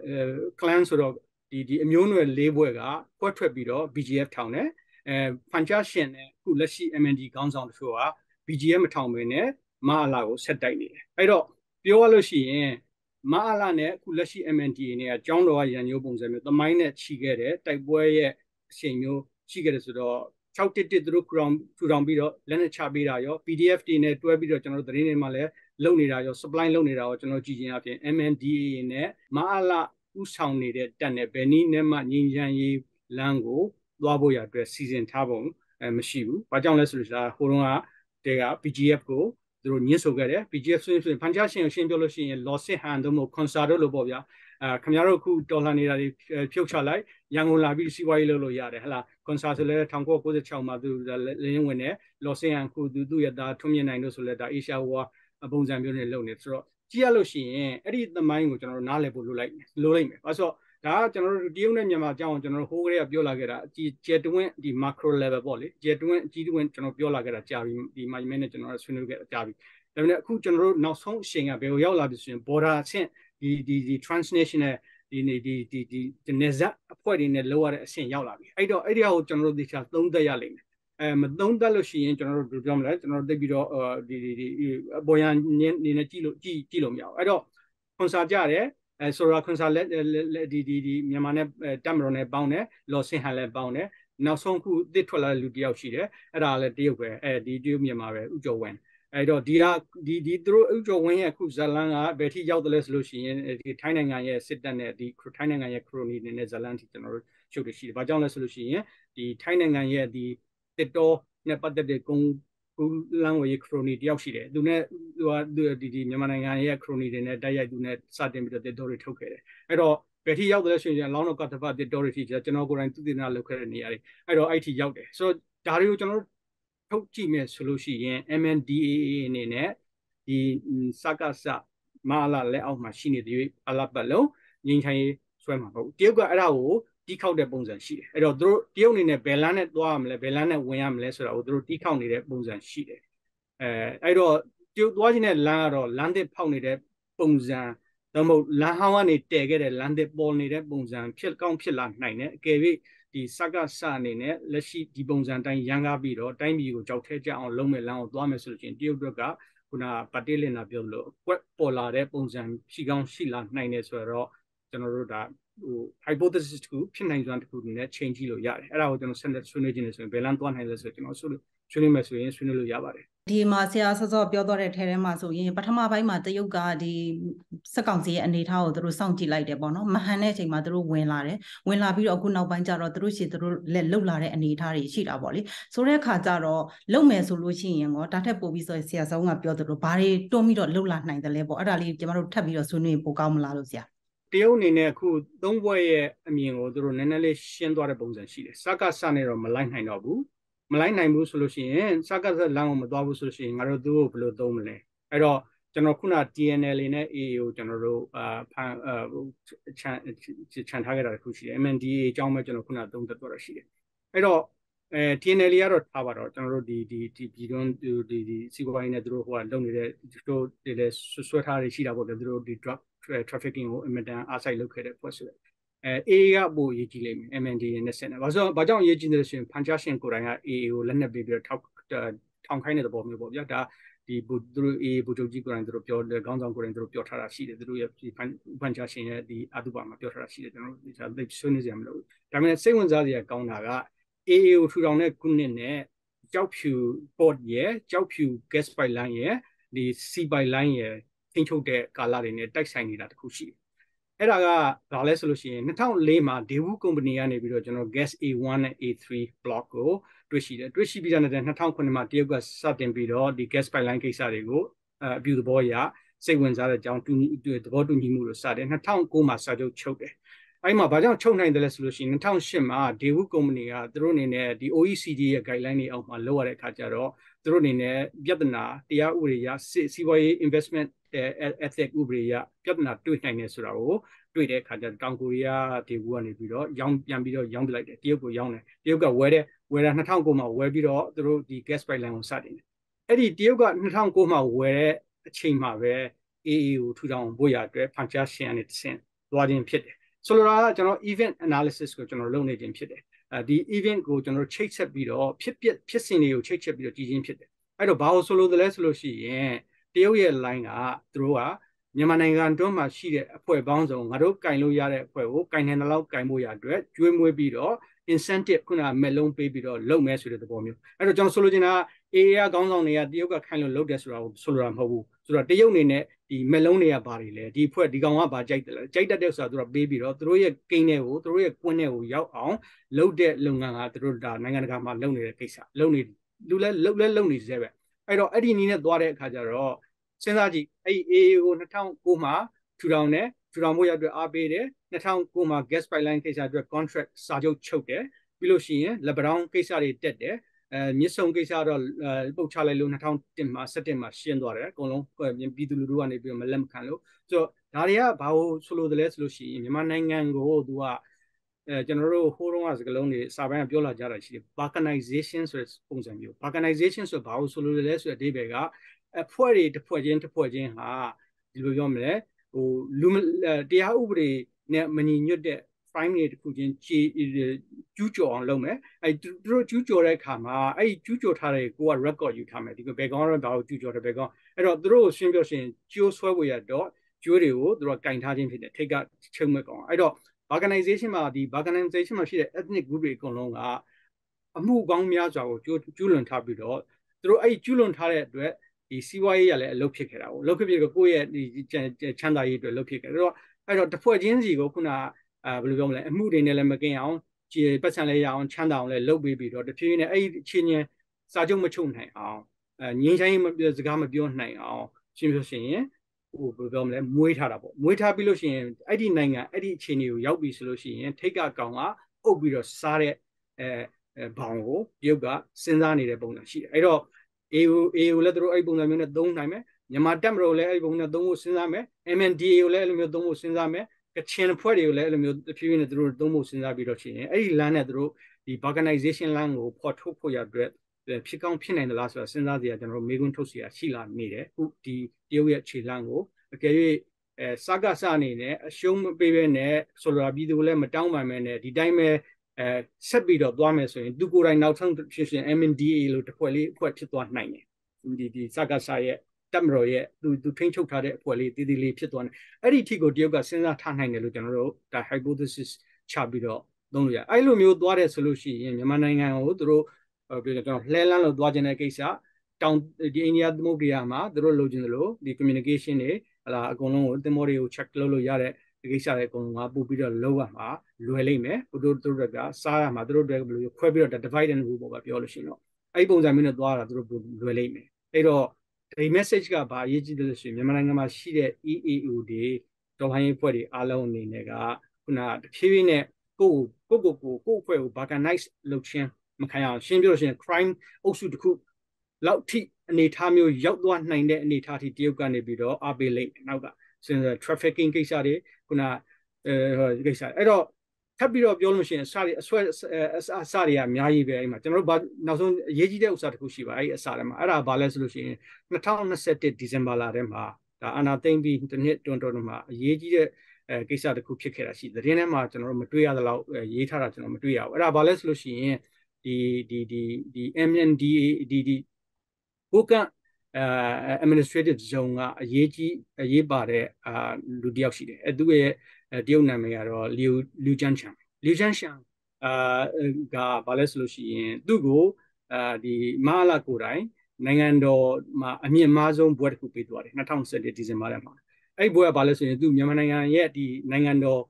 clan ဆိုတော့ဒီဒီအမျိုးနွယ်လေးဘွဲကကွက်ထွက်ပြီးတော့ BGF ထောင်တယ်အဲဖန်ချရှင်နဲ့အခုလက်ရှိ MND ခေါင်းဆောင်တချို့က BGM မထောင်ဘဲနဲ့မအလာကိုဆက်တိုက်နေတယ်အဲ့တော့ပြောရလို့ရှိရင်မအလာနဲ့အခုလက်ရှိ MNDA နဲ့အကြောင်းတော်ကရန်ညိုးပုံစံမျိုးသမိုင်းနဲ့ခြိခဲ့တဲ့တိုက်ပွဲရဲ့အချိန်မျိုးရှိခဲ့တယ်ဆိုတော့ 611သူတို့ခရောင်ထူထောင်ပြီးတော့လက်နဲ့ချပေးတာရော PDF တွေနဲ့တွဲပြီးတော့ကျွန်တော်တို့သတင်းတွေမှာလည်းလုပ်နေတာရော supply လုပ်နေတာရောကျွန်တော်ကြည့်ချင်းအပြင် MNDA နဲ့မအလာဥဆောင်နေတဲ့တက်နဲ့ဘယ်နည်းနဲ့မှငြိမ်းချမ်းရေးလမ်းကိုသွားဖို့ရအတွက်စီစဉ်ထားပုံအဲမရှိဘူး။ဘာကြောင့်လဲဆိုတော့ဟိုတုန်းကတဲက PGF ကိုသူတို့ညှစ်ဆိုခဲ့တယ် PGF ဆိုရင်ဆိုရင်ဖန်ချရှင်ကိုရှင်းပြောလို့ရှိရင် losses hand တို့မို့ concert တို့လို့ပေါ့ဗျာ အဲခင်ဗျားတို့အခုဒေါ်လာနေတာတွေဖြုတ်ချလိုက်ရန်ကုန်လာပြီးစီးပွားရေးလုပ်လို့ရတယ်ဟဟလား concert ဆိုလဲ1996မှာသူလင်းဝင်တယ် losses hand ခုသူသူ့ရတာထွန်းမြင့်နိုင်တို့ဆိုလဲဒါ Asia War ပုံစံမျိုးနဲ့လုပ်နေဆိုတော့ကြည့်ရလို့ရှိရင်အဲ့ဒီသမိုင်းကိုကျွန်တော်တို့နားလည်ဖို့လိုလိုက်လိုလိုက်မယ်။ဘာလို့ဆိုတော့ဒါကကျွန်တော်တို့တရုတ်နဲ့မြန်မာအကြောင်းကျွန်တော်တို့ဟိုးကလေးကပြောလာခဲ့တာအကြီးကျယ်တွင်းဒီ macro level ပေါ့လေကျယ်တွင်းအကြီးတွင်းကျွန်တော်ပြောလာခဲ့တာကြာပြီဒီမိုင်မဲနဲ့ကျွန်တော်ဆွေးနွေးခဲ့တာကြာပြီဒါပေမဲ့အခုကျွန်တော်တို့နောက်ဆုံးအချိန်ကဘယ်ကိုရောက်လာပြီဆိုရင် border အဆင့် ဒီဒီဒီ transnational ဒီနေဒီဒီဒီနေဇက်အဖွဲ့တွေနဲ့လောက်ရတဲ့အဆင့်ရောက်လာပြီအဲ့တော့အဲ့ဒီဟာကိုကျွန်တော်တို့သေချာသုံးသပ်ရလိမ့်မယ်အဲမသုံးသပ်လို့ရှိရင်ကျွန်တော်တို့ပြောမလဲကျွန်တော်တို့သိပြီးတော့ဒီဒီဒီပေါ်ရန်နေနဲ့ကြည့်လို့ကြည့်ကြည့်လို့မရဘူးအဲ့တော့ခွန်စာကြတယ်အဲဆိုတော့ခွန်စာလက်ဒီဒီဒီမြန်မာနဲ့တက်မတော်နဲ့ပေါင်းတယ်လော်စင်ဟန်လည်းပေါင်းတယ်နောက်ဆုံးခုအစ်ထွက်လာတဲ့လူတယောက်ရှိတယ်အဲ့ဒါလည်းတရုတ်ပဲအဲဒီတရုတ်မြန်မာပဲဥကျော်ဝင်း အဲ့တော့ဒီကဒီဒီသူတို့ဥကျော်ဝင်းရဲ့အခုဇလန်ကဘယ်ထိရောက်တယ်လဲဆိုလို့ရှိရင်ဒီထိုင်းနိုင်ငံရဲ့စစ်တပ်နဲ့ဒီထိုင်းနိုင်ငံရဲ့ခရိုနီတွေနဲ့ဇလန်ထိကျွန်တော်တို့ရှုပ်တယ်ရှိတယ်။ဘာကြောင့်လဲဆိုလို့ရှိရင်ဒီထိုင်းနိုင်ငံရဲ့ဒီတစ်တော်နဲ့ပတ်သက်တဲ့ကုန်းကူလန်ဝေးခရိုနီတယောက်ရှိတယ်။သူနဲ့သူကဒီဒီမြန်မာနိုင်ငံရဲ့ခရိုနီတွေနဲ့တိုက်ရိုက်သူနဲ့စတင်ပြီးတော့တစ်တော်တွေထုတ်ခဲ့တယ်။အဲ့တော့ဘယ်ထိရောက်တယ်ဆိုရင်အလောင်းတော်ကတပတ်တစ်တော်တွေထိကျွန်တော်ကိုယ်တိုင်သူတည်နာလုပ်ခဲ့တဲ့နေရာတွေအဲ့တော့အဲ့ထိရောက်တယ်။ဆိုတော့ဒါတွေကိုကျွန်တော်တို့ ထုတ်ကြည့်မယ်ဆိုလို့ရှိရင် MNDAA အနေနဲ့ဒီစကားစမာလာလက်အောက်မှာရှိနေတဲ့အလပတ်လုံးငင်းချိုင်းဆွဲမှာမဟုတ်တရုတ်ကအဲ့ဒါကိုတီးခောက်တဲ့ပုံစံရှိတယ်အဲ့တော့သူတို့တရုတ်အနေနဲ့ဘယ်လန်းနဲ့သွားရမလဲဘယ်လန်းနဲ့ဝင်ရမလဲဆိုတာကိုသူတို့တီးခောက်နေတဲ့ပုံစံရှိတယ်အဲအဲ့တော့တရုတ်သွားခြင်းတဲ့လမ်းကတော့လမ်းသစ်ဖောက်နေတဲ့ပုံစံဒါမှမဟုတ်လမ်းဟောင်းကနေတည်ခဲ့တဲ့လမ်းသစ်ပေါ်နေတဲ့ပုံစံဖြစ်ကောင်းဖြစ်လာနိုင်တယ်အကယ်၍ ဒီစကစအနေနဲ့လက်ရှိဒီပုံစံတိုင်းရန်ကားပြီးတော့တိုင်းပြည်ကိုကြောက်ထဲကြအောင်လုံးမဲ့လမ်းကိုသွားမယ်ဆိုလို့ချင်းတရုတ်တို့ကခုနပတ်တေးလင်နာပြောလို့အကွက်ပေါ်လာတဲ့ပုံစံရှိကောင်းရှိလာနိုင်တယ်ဆိုတော့ကျွန်တော်တို့ဒါဟို hypothesis တခုဖြစ်နိုင်စွမ်းတခုနဲ့ change ကြည့်လို့ရတယ်အဲ့ဒါကိုကျွန်တော်ဆက်လက်ဆွေးနွေးခြင်းနဲ့ဆိုရင်ဘယ်လမ်းသွားနိုင်လဲဆိုတော့ကျွန်တော်ဆွေးနွေး ဆွေးနွေးမယ်ဆိုရင်ဆွေးနွေးလို့ရပါတယ်ဒီမှာဆရာဆော့ဆော့ပြောတော့တဲ့ထဲထဲမှာဆိုရင်ပထမပိုင်းမှာတရုတ်ကဒီစက်ကောင်စီရဲ့အနေအထားကိုသူတို့စောင့်ကြည့်လိုက်တယ်ပေါ့နော်မဟန်တဲ့အချိန်မှာသူတို့ဝင်လာတယ်ဝင်လာပြီးတော့အခုနောက်ပိုင်းကျတော့သူတို့ရှေ့သူတို့လက်လှုပ်လာတဲ့အနေအထားတွေရှိတာပေါ့လေဆိုတဲ့အခါကျတော့လုံမယ်ဆိုလို့ရှိရင်ရောဒါထက်ပိုပြီးဆိုဆရာဆောင်ကပြောသလိုဘာတွေတွန်းပြီးတော့လှုပ်လာနိုင်တယ်လဲပေါ့အဲ့ဒါလေးကျမတို့ထပ်ပြီးတော့ဆွေးနွေးပိုကောင်းမလားလို့ဆရာတရုတ်အနေနဲ့အခုသုံးဘွဲ့ရဲ့အမြင်ကိုသူတို့နည်းနည်းလေးရှင်းသွားတဲ့ပုံစံရှိတယ်စကားစနဲ့တော့မလိုက်နိုင်တော့ဘူး မလိုက်နိုင်ဘူးဆိုလို့ရှိရင်စကားစလမ်းကိုမသွားဘူးဆိုလို့ရှိရင်ငါတို့သူ့ကိုဘယ်လိုသုံးမလဲအဲ့တော့ကျွန်တော်ခုန TNL နဲ့ AA ကိုကျွန်တော်တို့အာဖန်ချန်ချန်ထားခဲ့တာတခုရှိတယ် MNDA အကြောင်းပဲကျွန်တော်ခုနသုံးသက်တော့ရှိတယ်အဲ့တော့အဲ TNL ကတော့ထားပါတော့ကျွန်တော်တို့ဒီဒီဒီပြည်တွင်းဒီဒီစီကွာရေးနဲ့သူတို့ဟိုကလုပ်နေတဲ့သူတို့တွေလည်းဆွဆွဲထားတွေရှိတာပေါ့လေသူတို့ဒီ drug trafficking ကိုအင်မတန်အားစိုက်လုပ်ခဲ့တဲ့ဖွဲ့ဆိုတယ် အဲ AA ကပိုရေးကြည့်လိမ့်မယ် MNDA နဲ့ဆက်နေဘာလို့ဘာကြောင့်ရေးကြည့်တယ်ဆိုရင်ဖန်ချာရှင်ကိုယ်တိုင်က AA ကိုလက်နက်ပေးပြီးတော့ထောက်ထောင်ခိုင်းတဲ့သဘောမျိုးပေါ့ဗျာဒါဒီဘူသူတို့ AA ဘူချုပ်ကြီးကိုယ်တိုင်သူတို့ပြောခေါင်းဆောင်ကိုယ်တိုင်သူတို့ပြောထားတာရှိတယ်သူတို့ရဲ့ဒီဖန်ချာရှင်ရဲ့ဒီအတုပါမှာပြောထားတာရှိတယ်ကျွန်တော်တို့ဒါသိဆွေးနွေးစရာမလိုဘူးဒါပေမဲ့စိတ်ဝင်စားစရာကောင်းတာက AA ကိုထူထောင်တဲ့ခုနှစ်နဲ့ကြောက်ဖြူ port ရဲ့ကြောက်ဖြူ gas pipeline ရဲ့ဒီ sea pipeline ရဲ့ထိန်းချုပ်တဲ့ကာလတွေနဲ့တိုက်ဆိုင်နေတာတခုရှိတယ် အဲ့ဒါကဘာလဲဆိုလို့ရှိရင်2004မှာ Daewoo Company ကနေပြီးတော့ကျွန်တော် gas A1 နဲ့ A3 block ကိုတွေ့ရှိတယ်တွေ့ရှိပြီးတဲ့နောက်2009မှာတရုတ်ကစတင်ပြီးတော့ဒီ gas pipeline ကိစ္စတွေကိုအပြုသဘောရစိတ်ဝင်စားတဲ့အကြောင်းတူသဘောတူညီမှုလို့စတယ်2009မှာစာချုပ်ချုပ်တယ်အဲ့မှာဘာကြောင့်ချုပ်နိုင်တယ်လဲဆိုလို့ရှိရင်2008မှာ Daewoo Company ကသူတို့အနေနဲ့ဒီ OECD ရဲ့ guideline တွေအောက်မှာလောက်ရတဲ့အခါကျတော့သူတို့အနေနဲ့ပြဿနာတရားဥပဒေရစီးပွားရေး investment ethic ဥပဒေရပြဿနာတွေ့နိုင်တယ်ဆိုတာကိုတွေ့တဲ့အခါကျတောင်ကိုရီးယားဒေဘူးကနေပြီးတော့ရောင်းပြန်ပြီးတော့ရောင်းပလိုက်တယ်တရုတ်ကိုရောင်းတယ်တရုတ်ကဝယ်တဲ့ဝယ်တာ2009မှာဝယ်ပြီးတော့သူတို့ဒီ gas pipeline ကိုစတင်တယ်အဲ့ဒီတရုတ်က2009မှာဝယ်တဲ့အချိန်မှာပဲ AA ကိုထူထောင်ဖို့ရအတွက် function နဲ့တဆင့်သွားခြင်းဖြစ်တယ်ဆိုလိုတာကကျွန်တော် event analysis ကိုကျွန်တော်လုပ်နေခြင်းဖြစ်တယ်အဲဒီ event ကိုကျွန်တော်ချိတ်ဆက်ပြီးတော့ဖြစ်ဖြစ်ဖြစ်စဉ်တွေကိုချိတ်ချက်ပြီးတော့ကြည်ချင်းဖြစ်တယ်အဲ့တော့ဘာလို့ဆိုလိုတယ်လဲဆိုလို့ရှိရင် တရုတ်ရဲ့ line ကသူတို့ကမြန်မာနိုင်ငံတွင်းမှာရှိတဲ့အဖွဲ့ပေါင်းစုံငါတို့ကင်လို့ရတဲ့အဖွဲ့ကိုကင်နေတော့ကင်ဖို့ရအတွက်ကျွေးမွေးပြီးတော့ incentive ခုနကမဲ့လုံးပေးပြီးတော့လုပ်မယ်ဆိုတဲ့သဘောမျိုးအဲ့တော့ကျွန်တော်ဆိုလိုချင်တာက AA ကခေါင်းဆောင်တွေကတရုတ်ကခိုင်းလို့လုပ်တယ်ဆိုတာကိုဆိုလိုတာမဟုတ်ဘူးဆိုတော့တရုတ်အနေနဲ့ဒီမဲ့လုံးတွေကဘာတွေလဲဒီဖွဲ့ဒီကောင်ကဘာကြိုက်တယ်လဲကြိုက်တတ်တဲ့ဆိုတာသူကပေးပြီးတော့သူတို့ရဲ့ကိန်းတွေကိုသူတို့ရဲ့ကွင်းတွေကိုရောက်အောင်လုပ်တဲ့လုပ်ငန်းကသူတို့ဒါနိုင်ငံတကာမှာလုပ်နေတဲ့ကိစ္စလုပ်နေလူလဲလုပ်လဲလုပ်နေစေပဲအဲ့တော့အဲ့ဒီနည်းနဲ့သွားတဲ့အခါကျတော့ စဉ်းစားကြည့်အဲ့ AA ကို2009မှာထူထောင်တယ်ထူထောင်ဖို့ရအတွက်အားပေးတယ်2009မှာ gas pipeline ကိစ္စအတွက် contract စာချုပ်ချုပ်တယ်ပြီးလို့ရှိရင် lebron ကိစ္စတွေတက်တယ်အဲမြစ်ဆုံကိစ္စတော့ပုတ်ချလိုက်လို့2001မှာ17မှာရှင်းသွားတယ်အကုန်လုံးပြည်သူလူထုကနေပြီးတော့မလက်မခံလို့ဆိုတော့ဒါတွေကဘာလို့ဆိုလို့တယ်လဲဆိုလို့ရှိရင်မြန်မာနိုင်ငံကိုသူကအဲကျွန်တော်တို့ဟိုးတုန်းကစကလုံးတွေစာပိုင်းကပြောလာကြတာရှိတယ် balkanization ဆိုတဲ့ပုံစံမျိုး balkanization ဆိုဘာလို့ဆိုလို့လဲဆိုတဲ့အဓိပ္ပာယ်က အဖွဲတွေတစ်ဖွဲ့ချင်းတစ်ဖွဲ့ချင်းဟာဒီလိုပြောမလဲဟိုလူတရားဥပဒေနဲ့မညီညွတ်တဲ့ crime တွေတစ်ခုချင်းကျူးကျော်အောင်လုပ်မယ်အဲသူတို့ကျူးကျော်တဲ့အခါမှာအဲ့ကျူးကျော်ထားတဲ့ကိုက record ယူထားမယ်ဒီကဘယ်ကောင်တော့ဘာလို့ကျူးကျော်တယ်ဘယ်ကောင်အဲ့တော့သူတို့ကိုရှင်းပြရှင်ကျိုးဆွဲဖို့ရတော့ကျိုးတွေကိုသူတို့ကင်ထားခြင်းဖြစ်တယ်ထိတ်ကချုပ်မဲ့ကောင်အဲ့တော့ organization မှာဒီ organization မှာရှိတဲ့ ethnic group တွေအကုန်လုံးကအမှုကောင်းများစွာကိုကျူးကျူးလွန်ထားပြီးတော့သူတို့အဲ့ကျူးလွန်ထားတဲ့အတွက် ဒီစီးပွားရေးရလည်းအလုပ်ဖြစ်ခဲ့တာပေါ့အလုပ်ဖြစ်ပြီးတော့ကိုယ့်ရဲ့ဒီချမ်းသာရေးအတွက်လုပ်ဖြစ်ခဲ့တယ်အဲ့တော့အဲ့တော့တစ်ဖွဲ့ချင်းစီကိုခုနအာဘယ်လိုပြောမလဲအမှုတွေနဲ့လည်းမကင်းအောင်ကြည်ပတ်စံလည်းရအောင်ချမ်းသာအောင်လည်းလုပ်ပေးပြီးတော့တဖြည်းဖြည်းနဲ့အဲ့ဒီအချင်းချင်းစာချုပ်မချုပ်နိုင်အောင်အဲငင်းချိုင်းစကားမပြောနိုင်အောင်ရှင်းပြရှင်ရင်ဟိုဘယ်လိုပြောမလဲမွေးထားတာပေါ့မွေးထားပြီးလို့ရှိရင်အဲ့ဒီနိုင်ငံအဲ့ဒီအခြေအနေကိုရောက်ပြီဆိုလို့ရှိရင်ထိတ်ကကောင်ကအုပ်ပြီးတော့စားတဲ့အဲဘောင်ကိုရုပ်ကစဉ်းစားနေတဲ့ပုံစံရှိတယ်အဲ့တော့ AO AO လည်းသူတို့အဲ့ပုံစံမျိုးနဲ့သုံးနိုင်မယ်မြန်မာတက်မတော်လည်းအဲ့ပုံစံသုံးဖို့စဉ်းစားမယ် MNDA ကိုလည်းအဲ့လိုမျိုးသုံးဖို့စဉ်းစားမယ်ကချင်ဖွဲ့တွေကိုလည်းအဲ့လိုမျိုးတဖြည်းဖြည်းနဲ့သူတို့သုံးဖို့စဉ်းစားပြီးတော့ရှိရင်အဲ့ဒီလမ်းနဲ့သူတို့ဒီ organization လမ်းကိုဖော်ထုတ်ဖို့ရအတွက်ဖြစ်ကောင်းဖြစ်နိုင်သလားဆိုတာစဉ်းစားစရာကျွန်တော်တို့မေးခွန်းထုတ်စရာရှိလာနေတယ်အခုဒီတရုတ်ရဲ့ခြေလှမ်းကိုအကယ်၍အဲစကားစအနေနဲ့အရှုံးမပေးဘဲနဲ့ဆိုလိုတာပြည်သူလည်းမတောင်းပန်မဲနဲ့ဒီတိုင်းပဲ အဲဆက်ပြီးတော့သွားမယ်ဆိုရင်သူကိုယ်တိုင်နောက်ဆုံးဖြစ်ရှင် MNDA လို့တစ်ဖွဲ့လေးအဖွဲ့ဖြစ်သွားနိုင်တယ်ဒီဒီစကားစရဲ့တက်မတော်ရဲ့သူသူထိန်းချုပ်ထားတဲ့အဖွဲ့လေးတည်တည်လေးဖြစ်သွားတယ်အဲ့ဒီအထိကိုတရုတ်ကစဉ်းစားထားနိုင်တယ်လို့ကျွန်တော်တို့ဒါ hypothesis ချပြီးတော့သုံးလို့ရအဲ့လိုမျိုးသွားတယ်ဆိုလို့ရှိရင်မြန်မာနိုင်ငံကိုသူတို့ပြောကျွန်တော်လှဲလန်းလို့သွားခြင်းတဲ့ကိစ္စတောင်ဒီအိန္ဒိယသမုဒ္ဒရာမှာသူတို့လိုချင်တယ်လို့ဒီ communication တွေဟလာအကုန်လုံးကိုသင်္ဘောတွေကို check လုပ်လို့ရတဲ့ ဒီကိစ္စတွေအကုန်လုံးကပို့ပြီးတော့လောက်ရမှာလွယ်လိမ့်မယ်သူတို့သူတို့ကစားရမှာသူတို့တွေဘယ်လိုခွဲပြီးတော့ divide and rule ပေါ့ဗျပြောလို့ရှိရင်တော့အဲ့ဒီပုံစံမျိုးနဲ့သွားတာသူတို့လွယ်လိမ့်မယ်အဲ့တော့ဒီ message ကဘာအရေးကြီးတယ်လို့ရှိရင်မြန်မာနိုင်ငံမှာရှိတဲ့ EAO တွေတော်လှန်ရေးဖွဲ့တွေအားလုံးအနေနဲ့ကခုနတဖြည်းဖြည်းနဲ့ကိုကိုကိုကိုကိုအဖွဲ့ကို balkanize လုပ်ခြင်းမခံရအောင်ရှင်းပြလို့ရှိရင် crime အုပ်စုတစ်ခုလောက်ထိအနေထားမျိုးရောက်သွားနိုင်တဲ့အနေထားထိတရုတ်ကနေပြီးတော့အားပေးလိုက်နောက်ကစဉ်းစား trafficking ကိစ္စတွေ ခုနအဲကိစ္စအဲ့တော့ထပ်ပြီးတော့ပြောလို့ရှိရင်အစတွေအဆွဲအစတွေကအများကြီးပဲအဲ့မှာကျွန်တော်တို့ဘာနောက်ဆုံးအရေးကြီးတဲ့ဥစ္စာတစ်ခုရှိပါအဲ့ဒီအစထဲမှာအဲ့ဒါဘာလဲဆိုလို့ရှိရင်2021ဒီဇင်ဘာလထဲမှာဒါအာနာသိမ့်ပြီးတစ်နှစ်တွန်းတွန်းမှာအရေးကြီးတဲ့အဲကိစ္စတစ်ခုဖြစ်ခဲ့တာရှိသတင်းထဲမှာကျွန်တော်တို့မတွေ့ရသလောက်ရေးထားတာကျွန်တော်မတွေ့ရဘူးအဲ့ဒါဘာလဲဆိုလို့ရှိရင်ဒီဒီဒီဒီ MNDA ဒီဒီကိုက အဲ administrative zone ကအရေးကြီးအရေးပါတဲ့အာလူတယောက်ရှိတယ်အဲသူရဲ့တရုတ်နာမည်ကတော့လီယိုလူချန်ချန်လီချန်ချန်အာကဘာလဲဆိုလို့ရှိရင်သူ့ကိုအာဒီမဟာလာကိုယ်တိုင်နိုင်ငံတော်မှာအမြင့်မားဆုံးဘွဲတစ်ခုပေးသွားတယ်2017ဒီဇင်ဘာလမှာအဲ့ဘွဲကဘာလဲဆိုရင်သူမြန်မာနိုင်ငံရဲ့ဒီနိုင်ငံတော်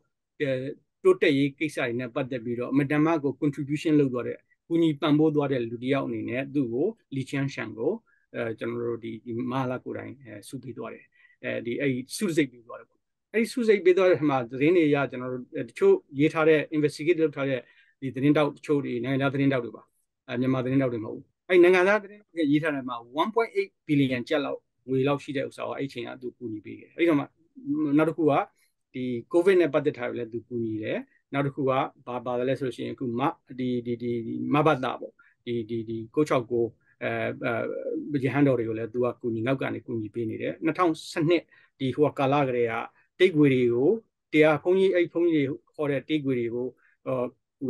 တိုးတက်ရေးကိစ္စတွေနဲ့ပတ်သက်ပြီးတော့အမတန်မှကို contribution လုပ်သွားတဲ့ကူညီပံ့ပိုးသွားတဲ့လူတယောက်အနေနဲ့သူ့ကိုလီချန်ရှန်ကို အဲကျွန်တော်တို့ဒီဒီမာလာကိုယ်တိုင်အဲစုပေးသွားတယ်အဲဒီအဲ့စုစိတ်ပေးသွားတယ်ပေါ့အဲ့ဒီစုစိတ်ပေးသွားတဲ့မှာသတင်းတွေရကျွန်တော်တို့တချို့ရေးထားတဲ့ investigate လုပ်ထားတဲ့ဒီသတင်းတောက်တချို့တွေနိုင်ငံသားသတင်းတောက်တွေပါအဲမြန်မာသတင်းတောက်တွေမဟုတ်ဘူးအဲ့နိုင်ငံသားသတင်းတောက်ရေးထားတဲ့မှာ1.8 billion ကျပ်လောက်ငွေလောက်ရှိတဲ့ဥစ္စာကိုအဲ့ချိန်ကသူကူညီပေးတယ်အဲ့တော့မှနောက်တစ်ခုကဒီ covid နဲ့ပတ်သက်ထားတယ်လည်းသူကူညီတယ်နောက်တစ်ခုကဘာပါလဲဆိုလို့ရှိရင်အခုမဒီဒီဒီမဘတ်တာပေါ့ဒီဒီဒီ669 အဲရဟန်တော်တွေကိုလည်းသူကကူညီနောက်ကနေကူညီပေးနေတယ်2012ဒီဟိုကာလာကလေးကတိတ်ခွေတွေကိုတရားဘုန်းကြီးအဲ့ဘုန်းကြီးတွေခေါ်တဲ့တိတ်ခွေတွေကို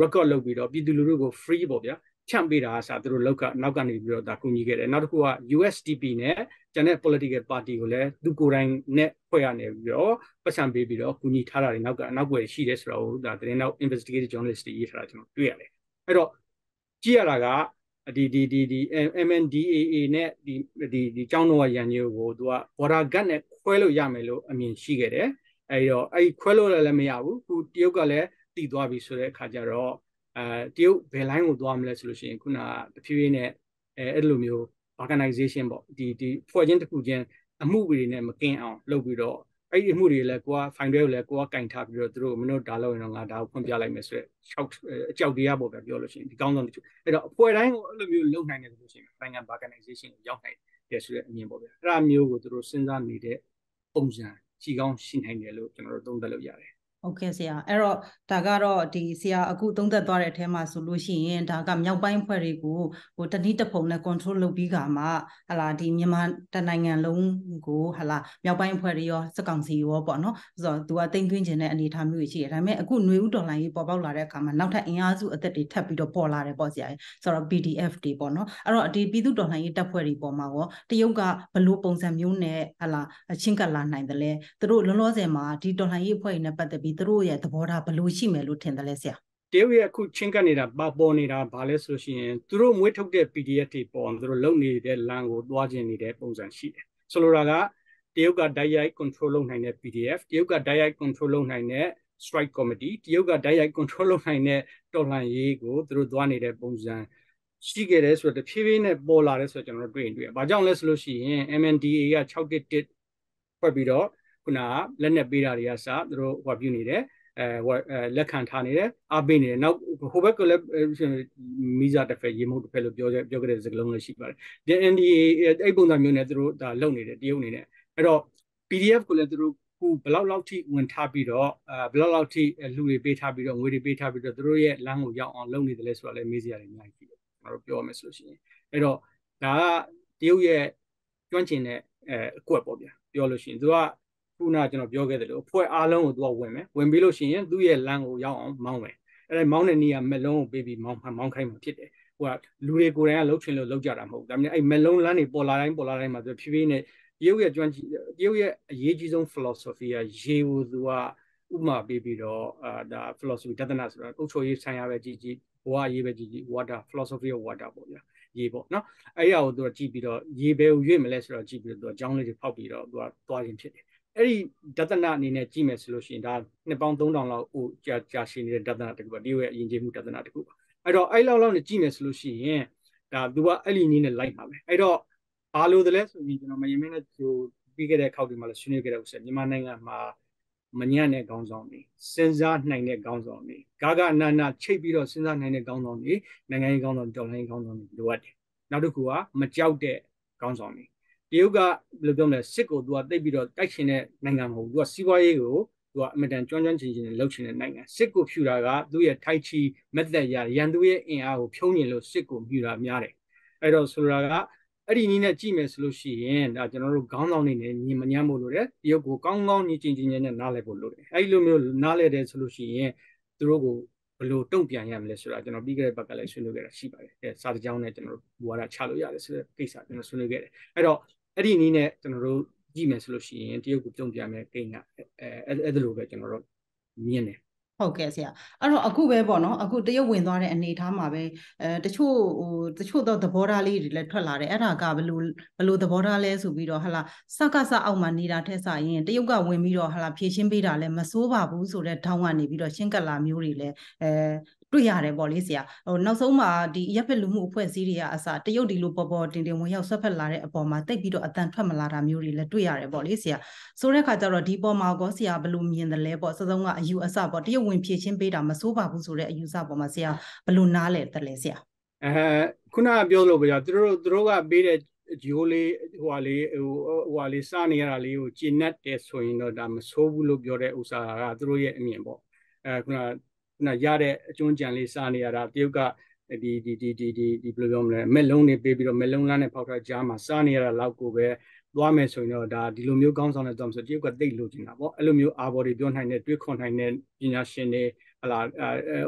record လုပ်ပြီးတော့ပြည်သူလူထုကို free ပေါ့ဗျာချန့်ပေးတာအစားသူတို့လောက်ကနောက်ကနေပြီးတော့ဒါကူညီခဲ့တယ်နောက်တစ်ခုက USDP နဲ့ကျန်တဲ့ political party ကိုလည်းသူကိုယ်တိုင်နဲ့ဖွဲ့ရနေပြီးတော့ပတ်စံပေးပြီးတော့ကူညီထားတာတွေနောက်ကနောက်ွယ်ရှိတယ်ဆိုတော့ဒါသတင်းနောက် investigative journalist တွေရေးထားတာကျွန်တော်တွေ့ရတယ်အဲ့တော့ကြည့်ရတာက ဒီဒီဒီဒီ MNDAA နဲ့ဒီဒီဒီကျောင်းတော်ရန်ကြီးကိုသူက border gap နဲ့ခွဲလို့ရမယ်လို့အမြင်ရှိခဲ့တယ်အဲ့တော့အဲ့ခွဲလို့လည်းမရဘူးခုတရုတ်ကလည်းတည်သွားပြီဆိုတဲ့အခါကျတော့အဲတရုတ်ဘယ်လိုင်းကိုသွားမလဲဆိုလို့ရှိရင်ခုနတဖြည်းဖြည်းနဲ့အဲအဲ့လိုမျိုး organization ပေါ့ဒီဒီဖွဲ့ချင်းတစ်ခုချင်းအမှုတွေနဲ့မကင်းအောင်လုပ်ပြီးတော့ အဲ့ဒီအမှုတွေလည်းကိုက file တွေကိုလည်းကိုကကင်ထားပြီးတော့သူတို့မနှုတ်ဒါလို့ရင်တော့ငါဒါကိုဖွင့်ပြလိုက်မယ်ဆိုတော့6အကြောက်တရားပေါ့ဗျပြောလို့ရှိရင်ဒီကောင်းဆုံးတချို့အဲ့တော့အဖွဲ့တိုင်းကိုအဲ့လိုမျိုးလုပ်နိုင်တယ်ဆိုလို့ရှိရင်နိုင်ငံ organization ကိုရောက်နိုင်တယ်ဆိုတဲ့အမြင်ပေါ့ဗျအဲ့ဒါမျိုးကိုသူတို့စဉ်းစားနေတဲ့ပုံစံရှိကောင်းရှိနိုင်တယ်လို့ကျွန်တော်တို့သုံးသပ်လို့ရတယ် ဟုတ်ကဲ့ဆရာအဲ့တော့ဒါကတော့ဒီဆရာအခုသုံးသက်သွားတဲ့အထဲမှာဆိုလို့ရှိရင်ဒါကမြောက်ပိုင်းဖွဲ့တွေကိုဟိုတနည်းတစ်ပုံနဲ့ control လုပ်ပြီးကမှဟလာဒီမြန်မာတနိုင်ငံလုံးကိုဟလာမြောက်ပိုင်းဖွဲ့တွေရောစက်ကောင်စီရောပေါ့နော်ဆိုတော့သူကတိမ့်သွင်းခြင်းတဲ့အနေအထားမျိုးရှိတယ်ဒါပေမဲ့အခုຫນွေဥဒေါ်လာကြီးပေါ်ပေါက်လာတဲ့အခါမှာနောက်ထပ်အင်အားစုအသက်တွေထပ်ပြီးတော့ပေါ်လာတယ်ပေါ့ဆရာဆိုတော့ PDF တွေပေါ့နော်အဲ့တော့ဒီပြည်သူဒေါ်လာကြီးတပ်ဖွဲ့တွေပေါ်မှာရောတရုတ်ကဘလို့ပုံစံမျိုးနဲ့ဟလာချင်းကပ်လာနိုင်တယ်လဲသူတို့လောလောဆယ်မှာဒီဒေါ်လာကြီးအဖွဲ့တွေနဲ့ပတ်သက်ပြီးသူတို့ရဲ့သဘောထားဘယ်လိုရှိမယ်လို့ထင်တယ်လဲဆရာတရုတ်ရဲ့အခုချင်းကပ်နေတာပါပေါ်နေတာဘာလဲဆိုလို့ရှိရင်သူတို့မွေးထုတ်တဲ့ PDF တွေပေါ်သူတို့လုံနေတဲ့လမ်းကိုသွားခြင်းနေတဲ့ပုံစံရှိတယ်ဆိုလိုတာကတရုတ်က direct control လုပ်နိုင်တဲ့ PDF တရုတ်က direct control လုပ်နိုင်တဲ့ strike committee တရုတ်က direct control လုပ်နိုင်တဲ့တော်လှန်ရေးကိုသူတို့သွားနေတဲ့ပုံစံရှိခဲ့တယ်ဆိုတော့တဖြည်းဖြည်းနဲ့ပေါ်လာတယ်ဆိုတော့ကျွန်တော်တို့တွေ့ရင်တွေ့ရ။ဘာကြောင့်လဲဆိုလို့ရှိရင် MNDA က611ဖွဲ့ပြီးတော့ ခုနကလက်နက်ပေးတာတွေကစသူတို့ဟောပြုနေတယ်အဲလက်ခံထားနေတယ်အားပေးနေတယ်နောက်ဟိုဘက်ကလည်းမီဇာတစ်ဖက်ရေမုတ်တစ်ဖက်လို့ပြောပြောခဲ့တဲ့စကားလုံးလည်းရှိပါတယ်ဒီ NDA အဲ့ပုံစံမျိုးနဲ့သူတို့ဒါလုပ်နေတယ်တရုတ်နေတယ်အဲ့တော့ PDF ကိုလည်းသူတို့ခုဘလောက်လောက်ထိဝင်ထားပြီးတော့အဲဘလောက်လောက်ထိလူတွေပေးထားပြီးတော့ငွေတွေပေးထားပြီးတော့သူတို့ရဲ့လမ်းကိုရောက်အောင်လုပ်နေတယ်လဲဆိုတော့လည်းမေးစရာတွေအများကြီးရှိတယ်ကျွန်တော်တို့ပြောရမယ်ဆိုလို့ရှိရင်အဲ့တော့ဒါကတရုတ်ရဲ့ကျွမ်းကျင်တဲ့အဲအကွက်ပေါ့ဗျာပြောလို့ရှိရင်သူက ခုနကျွန်တော်ပြောခဲ့တယ်လို့အဖွဲ့အားလုံးကိုသူကဝင်မယ်ဝင်ပြီးလို့ရှိရင်သူ့ရဲ့လမ်းကိုရောက်အောင်မောင်းမယ်အဲ့ဒါမောင်းတဲ့နေရာမက်လုံးကိုပေးပြီးမောင်းမောင်းခိုင်းမှာဖြစ်တယ်ဟိုကလူတွေကိုယ်တိုင်ကလှုပ်ချင်လို့လှုပ်ကြတာမဟုတ်ဘူးဒါပေမဲ့အဲ့မက်လုံးလမ်းတွေပေါ်လာတိုင်းပေါ်လာတိုင်းမှာသူဖြည်းဖြည်းနဲ့တရုတ်ရဲ့ကျွမ်းကျင်တရုတ်ရဲ့အရေးကြီးဆုံး philosophy ကရေကိုသူကဥမာပေးပြီးတော့အာဒါ philosophy တဒနာဆိုတာအုပ်ချုပ်ရေးဆိုင်ရာပဲကြည်ကြည်ဘဝရေးပဲကြည်ကြည် water philosophy of water ပေါ့ဗျာရေပေါ့နော်အဲ့ရကိုသူကကြည့်ပြီးတော့ရေဘယ်ကိုရွေ့မလဲဆိုတော့ကြည့်ပြီးတော့သူကကြောင်းလေးတွေဖောက်ပြီးတော့သူကသွားခြင်းဖြစ်တယ် အဲ့ဒီဒသနာအနေနဲ့ကြည့်မယ်ဆိုလို့ရှိရင်ဒါနှစ်ပေါင်း3000လောက်ဟိုကြာကြာရှည်နေတဲ့ဒသနာတခုပါဒီရဲ့အရင်ကျေးမှုဒသနာတခုပါအဲ့တော့အဲ့လောက်လောက်နဲ့ကြည့်မယ်ဆိုလို့ရှိရင်ဒါသူကအဲ့ဒီနည်းနဲ့လိုက်ပါမယ်အဲ့တော့ဘာလို့တလဲဆိုပြီးကျွန်တော်မရင်မင်းနဲ့ဟိုပြီးခဲ့တဲ့ခောက်ဒီမှာလည်းဆွေးနွေးခဲ့တဲ့ဥစ္စာမြန်မာနိုင်ငံမှာမညံ့တဲ့ခေါင်းဆောင်တွေစဉ်းစားနိုင်တဲ့ခေါင်းဆောင်တွေဂါဂအနာနာချိတ်ပြီးတော့စဉ်းစားနိုင်တဲ့ခေါင်းဆောင်တွေနိုင်ငံရေးခေါင်းဆောင်တော်လှန်ရေးခေါင်းဆောင်တွေလိုအပ်တယ်နောက်တစ်ခုကမကြောက်တဲ့ခေါင်းဆောင်တွေ တရုတ်ကဘယ်လိုပြောမလဲစစ်ကိုသူကတိတ်ပြီးတော့တိုက်ချင်တဲ့နိုင်ငံမဟုတ်ဘူးသူကစီးပွားရေးကိုသူကအမတန်ကျွမ်းကျွမ်းကျင်ကျင်လှုပ်ချင်တဲ့နိုင်ငံစစ်ကိုဖြူတာကသူ့ရဲ့ထိုက်ချီမက်သက်ရရန်သူရဲ့အင်အားကိုဖြုံးညင်လို့စစ်ကိုဖြူတာများတယ်အဲ့တော့ဆိုလိုတာကအဲ့ဒီနည်းနဲ့ကြည့်မယ်ဆိုလို့ရှိရင်ဒါကျွန်တော်တို့ခေါင်းဆောင်နေနဲ့ညီမညမ်းဖို့လိုတယ်တရုတ်ကိုကောင်းကောင်းညီချင်းချင်းနဲ့နားလည်ဖို့လိုတယ်အဲ့ဒီလိုမျိုးနားလည်တယ်ဆိုလို့ရှိရင်သူတို့ကိုဘယ်လိုတုံ့ပြန်ရမလဲဆိုတာကျွန်တော်ပြီးခဲ့တဲ့ဘက်ကလည်းဆွေးနွေးခဲ့တာရှိပါတယ်အဲစာတကြောင်းနဲ့ကျွန်တော်တို့ဘူဝါဒချလို့ရတယ်ဆိုတဲ့ကိစ္စကျွန်တော်ဆွေးနွေးခဲ့တယ်အဲ့တော့ အဲ့ဒီနည်းနဲ့ကျွန်တော်တို့ကြည့်မယ်ဆိုလို့ရှိရင်တရုတ်ကိုတုံ့ပြန်မယ်ကိန်းကအဲအဲ့ဒါလိုပဲကျွန်တော်တို့မြင်တယ်ဟုတ်ကဲ့ဆရာအဲ့တော့အခုပဲပေါ့နော်အခုတရုတ်ဝင်သွားတဲ့အနေအထားမှာပဲအဲတချို့ဟိုတချို့တော့သဘောထားလေးတွေလည်းထွက်လာတယ်အဲ့ဒါကဘလို့ဘလို့သဘောထားလဲဆိုပြီးတော့ဟလာစကစအောက်မှာနေတာထက်စာရင်တရုတ်ကဝင်ပြီးတော့ဟလာဖြည့်ရှင်းပေးတာလည်းမစိုးပါဘူးဆိုတဲ့ထောင်းကနေပြီးတော့ရှင်းကပ်လာမျိုးတွေလည်းအဲ တွေ့ရတယ်ပေါ့လေဆရာဟိုနောက်ဆုံးမှာဒီရပ်ဖက်လူမှုအဖွဲ့အစည်းတွေကအစတရုတ်ဒီလိုပေါ်ပေါ်တင်တင်ဝင်ရောက်ဆွတ်ဖက်လာတဲ့အပေါ်မှာတိတ်ပြီးတော့အတန်ထွက်မလာတာမျိုးတွေလည်းတွေ့ရတယ်ပေါ့လေဆရာဆိုတဲ့ခါကျတော့ဒီပေါ်မှာကောဆရာဘယ်လိုမြင်တယ်လဲပေါ့စစုံကအယူအဆပေါ့တရုတ်ဝင်ဖြည့်ချင်းပေးတာမစိုးပါဘူးဆိုတဲ့အယူအဆပေါ်မှာဆရာဘယ်လိုနားလဲတယ်လဲဆရာအဲခုနကပြောလို့ဗျာသူတို့သူတို့ကပေးတဲ့ဂျိုးလေးဟိုဟာလေးဟိုဟိုဟာလေးစနေရတာလေးကိုကျင့်တ်တယ်ဆိုရင်တော့ဒါမဆိုးဘူးလို့ပြောတဲ့ဥစ္စာကသူတို့ရဲ့အမြင်ပေါ့အဲခုန ခုနရတဲ့အကျွန်းကြံလေးစားနေရတာတရုတ်ကဒီဒီဒီဒီဒီဒီဘယ်လိုပြောမလဲမက်လုံးတွေပေးပြီးတော့မက်လုံးလမ်းနဲ့ဖောက်ထားကြားမှာစားနေရတာလောက်ကိုပဲသွားမယ်ဆိုရင်တော့ဒါဒီလိုမျိုးကောင်းဆောင်တဲ့သွားမယ်ဆိုတရုတ်ကတိတ်လို့ကျင်တာပေါ့အဲ့လိုမျိုးအာဘော်တွေပြောနိုင်တဲ့တွေးခွန်နိုင်တဲ့ပညာရှင်တွေဟလာ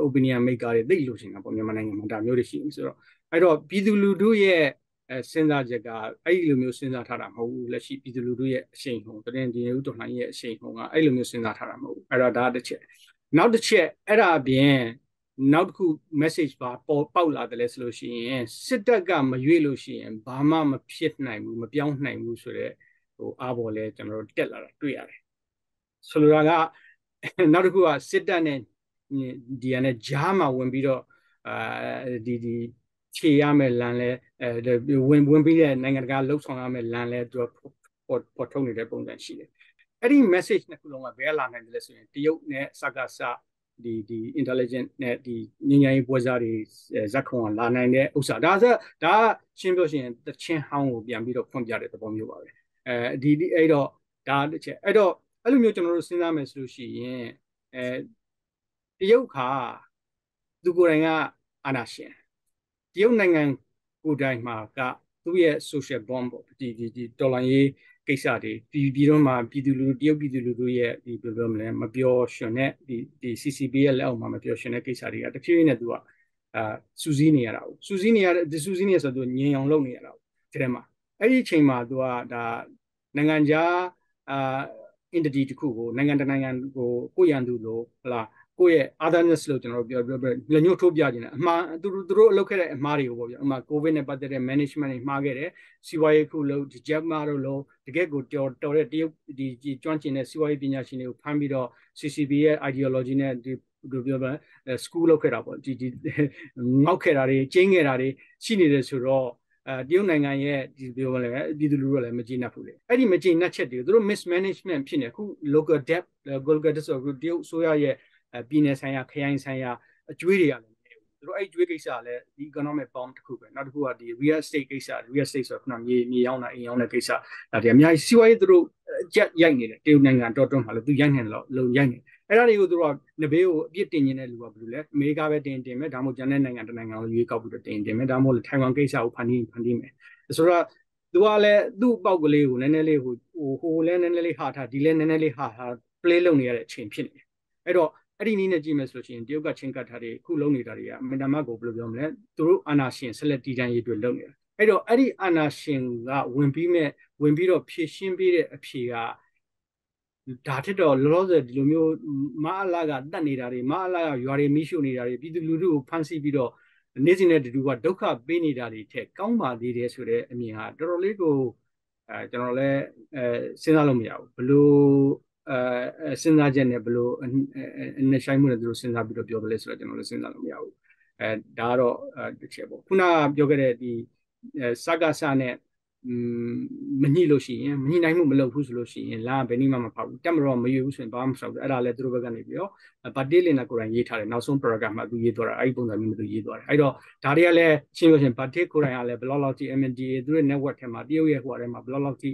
opinion maker တွေတိတ်လို့ကျင်တာပေါ့မြန်မာနိုင်ငံမှာဒါမျိုးတွေရှိနေဆိုတော့အဲ့တော့ပြည်သူလူထုရဲ့အဲစဉ်းစားချက်ကအဲ့ဒီလိုမျိုးစဉ်းစားထားတာမဟုတ်ဘူးလက်ရှိပြည်သူလူထုရဲ့အရှိန်ဟုန်တရင်ဒီဦးတော်လှန်ရဲ့အရှိန်ဟုန်ကအဲ့လိုမျိုးစဉ်းစားထားတာမဟုတ်ဘူးအဲ့တော့ဒါတစ်ချက် နောက်တစ်ချက်အဲ့ဒါအပြင်နောက်တစ်ခု message ပါပေါ်ပေါက်လာတယ်လဲဆိုလို့ရှိရင်စစ်တပ်ကမရွေ့လို့ရှိရင်ဘာမှမဖြစ်နိုင်ဘူးမပြောင်းနိုင်ဘူးဆိုတော့ဟိုအားပေါ်လဲကျွန်တော်တို့တက်လာတာတွေ့ရတယ်ဆိုလိုတာကနောက်တစ်ခုကစစ်တပ်နဲ့ဒီကနေဂျားမှာဝင်ပြီးတော့အာဒီဒီခြေရမယ်လမ်းလဲအဲဝင်ဝင်ပြီးတဲ့နိုင်ငံတကာလှုပ်ဆောင်ရမယ်လမ်းလဲသူပေါ်ပေါ်ထုတ်နေတဲ့ပုံစံရှိတယ် အဲ့ဒီ message နှစ်ခုလုံးကဘယ်လာနိုင်တယ်လဲဆိုရင်တရုတ်နဲ့စကားစဒီဒီ intelligent နဲ့ဒီဉာဏ်ဉာဏ်ရေးပွဲစားတွေဇက်ခုံကလာနိုင်တဲ့ဥစ္စာဒါဆိုဒါရှင်းပြောရှင်တချင်းဟောင်းကိုပြန်ပြီးတော့ဖွင့်ပြတဲ့သဘောမျိုးပါပဲအဲဒီအဲ့တော့ဒါတစ်ချက်အဲ့တော့အဲ့လိုမျိုးကျွန်တော်တို့စဉ်းစားမယ်ဆိုလို့ရှိရင်အဲတရုတ်ခါသူကိုယ်တိုင်ကအာဏာရှင်တရုတ်နိုင်ငံကိုယ်တိုင်မှာကသူ့ရဲ့ social bond ပေါ့ဒီဒီဒီတော်လိုင်းရေး ကိစ္စတွေပြည်ပြည်တော့မှာပြည်သူလူတရုတ်ပြည်သူလူတို့ရဲ့ဒီဘယ်လိုမလဲမပြောရှင်တဲ့ဒီဒီ CCB ရဲ့လက်အောက်မှာမပြောရှင်တဲ့ကိစ္စတွေကတဖြည်းဖြည်းနဲ့သူကအာစူးစီးနေရတာကိုစူးစီးနေရတဲ့စူးစီးနေရဆိုတော့သူငြင်အောင်လုပ်နေရတာကိုဒီထဲမှာအဲ့ဒီအချိန်မှာသူကဒါနိုင်ငံခြားအာ entity တခုကိုနိုင်ငံတနိုင်ငံကိုကိုရန်သူလို့ဟလာ ကိုယ့်ရဲ့ otherness လို့ကျွန်တော်တို့ပြောပြောလက်ညှိုးထိုးပြခြင်းတယ်အမှားသူတို့သူတို့အလုပ်ခဲ့တဲ့အမှားတွေကိုပေါ့ဗျာအမှာ covid နဲ့ပတ်သက်တဲ့ management တွေမှားခဲ့တယ်စီးပွားရေးခုလို့ဒီ jet မှာတော့လို့တကယ်ကိုတော်တော်တဲ့တရုတ်ဒီကျွမ်းကျင်တဲ့စီးပွားရေးပညာရှင်တွေကိုဖမ်းပြီးတော့ CCB ရဲ့ ideology နဲ့ဒီတို့ပြောပါ school လောက်ခဲ့တာပေါ့ဒီဒီငေါက်ခဲ့တာတွေကျင်းခဲ့တာတွေရှိနေတယ်ဆိုတော့အဲတရုတ်နိုင်ငံရဲ့ဒီပြောမလဲပြည်သူလူထုကလည်းမကျေနပ်ဘူးလေအဲ့ဒီမကျေနပ်ချက်တွေသူတို့ mismanagement ဖြစ်နေအခု local debt local debt ဆိုတော့တရုတ်အစိုးရ ရဲ့ပြည်နယ်ဆိုင်ရာခရိုင်ဆိုင်ရာအကျွေးတွေကလည်းမနေဘူးသူတို့အဲ့ကျွေးကိစ္စကလည်းဒီ economic bomb တစ်ခုပဲနောက်တစ်ခုကဒီ real estate ကိစ္စ real estate ဆိုတော့ခုနမြေမြေရောင်းတာအိမ်ရောင်းတဲ့ကိစ္စဒါတွေအများကြီးစီးပွားရေးသူတို့ကြက်ရိုက်နေတယ်တရုတ်နိုင်ငံတော်တော်မှာလည်းသူရိုက်နေတယ်လို့လုံရိုက်နေအဲ့ဒါတွေကိုသူတို့ကနဘေးကိုအပြစ်တင်နေတဲ့လူကဘယ်လိုလဲအမေရိကပဲတင်တင်မယ်ဒါမှမဟုတ်ကျန်တဲ့နိုင်ငံတစ်နိုင်ငံကိုရွေးကောက်ပြီးတော့တင်တင်မယ်ဒါမှမဟုတ်ထိုင်ဝမ်ကိစ္စကိုဖန်တီးဖန်တီးမယ်ဆိုတော့သူကလည်းသူ့ပေါက်ကလေးကိုနည်းနည်းလေးဟိုဟိုလည်းနည်းနည်းလေးဟာထားဒီလည်းနည်းနည်းလေးဟာထား play လုပ်နေရတဲ့အချိန်ဖြစ်နေတယ်အဲ့တော့ အဲ့ဒီနည်းနဲ့ကြည့်မယ်ဆိုလို့ရှိရင်တရုတ်ကချင်းကတ်ထားတဲ့ခုလုံးနေတာတွေကအမင်တမတ်ကိုဘယ်လိုပြောမလဲသူတို့အာနာရှင်ဆက်လက်တည်တံ့ရေးအတွက်လုပ်နေတာအဲ့တော့အဲ့ဒီအာနာရှင်ကဝင်ပြီးမဲ့ဝင်ပြီးတော့ဖြည့်ရှင်းပေးတဲ့အဖြေကဒါထက်တော့လောလောဆယ်ဒီလိုမျိုးမအလာကတတ်နေတာတွေမအလာကရွာတွေမိရှုနေတာတွေပြည်သူလူထုကိုဖမ်းဆီးပြီးတော့နေ့စဉ်နဲ့တူကဒုက္ခပေးနေတာတွေထက်ကောင်းပါသေးတယ်ဆိုတဲ့အမြင်ဟာတော်တော်လေးကိုအဲကျွန်တော်လည်းအဲစဉ်းစားလို့မရဘူးဘလို့ အဲစဉ်းစားချက်နဲ့ဘလို့အနှစ်ဆိုင်မှုနဲ့သူတို့စဉ်းစားပြီးတော့ပြောတယ်လဲဆိုတော့ကျွန်တော်လည်းစဉ်းစားလို့မရဘူးအဲဒါကတော့တစ်ချက်ပေါ့ခုနကပြောခဲ့တဲ့ဒီစကားစနဲ့မညှိလို့ရှိရင်မညှိနိုင်မှုမလုပ်ဘူးဆိုလို့ရှိရင်လာဘယ်နည်းမှမဖောက်ဘူးတက်မတော့မယူဘူးဆိုရင်ဘာမှမဆောက်ဘူးအဲ့ဒါလည်းသူတို့ဘက်ကနေပြီးတော့ဗတ်တေးလင်နာကိုယ်တိုင်ရေးထားတယ်နောက်ဆုံး paragraph မှာသူရေးသွားတာအဲ့ဒီပုံစံမျိုးသူရေးသွားတယ်အဲ့တော့ဒါတွေကလည်းရှင်းလို့ရှိရင်ဗတ်တေးကိုယ်တိုင်ကလည်းဘယ်လောက်လောက်ထိ MNDA သူတို့ network ထဲမှာတရုတ်ရဲ့ဟိုအထဲမှာဘယ်လောက်လောက်ထိ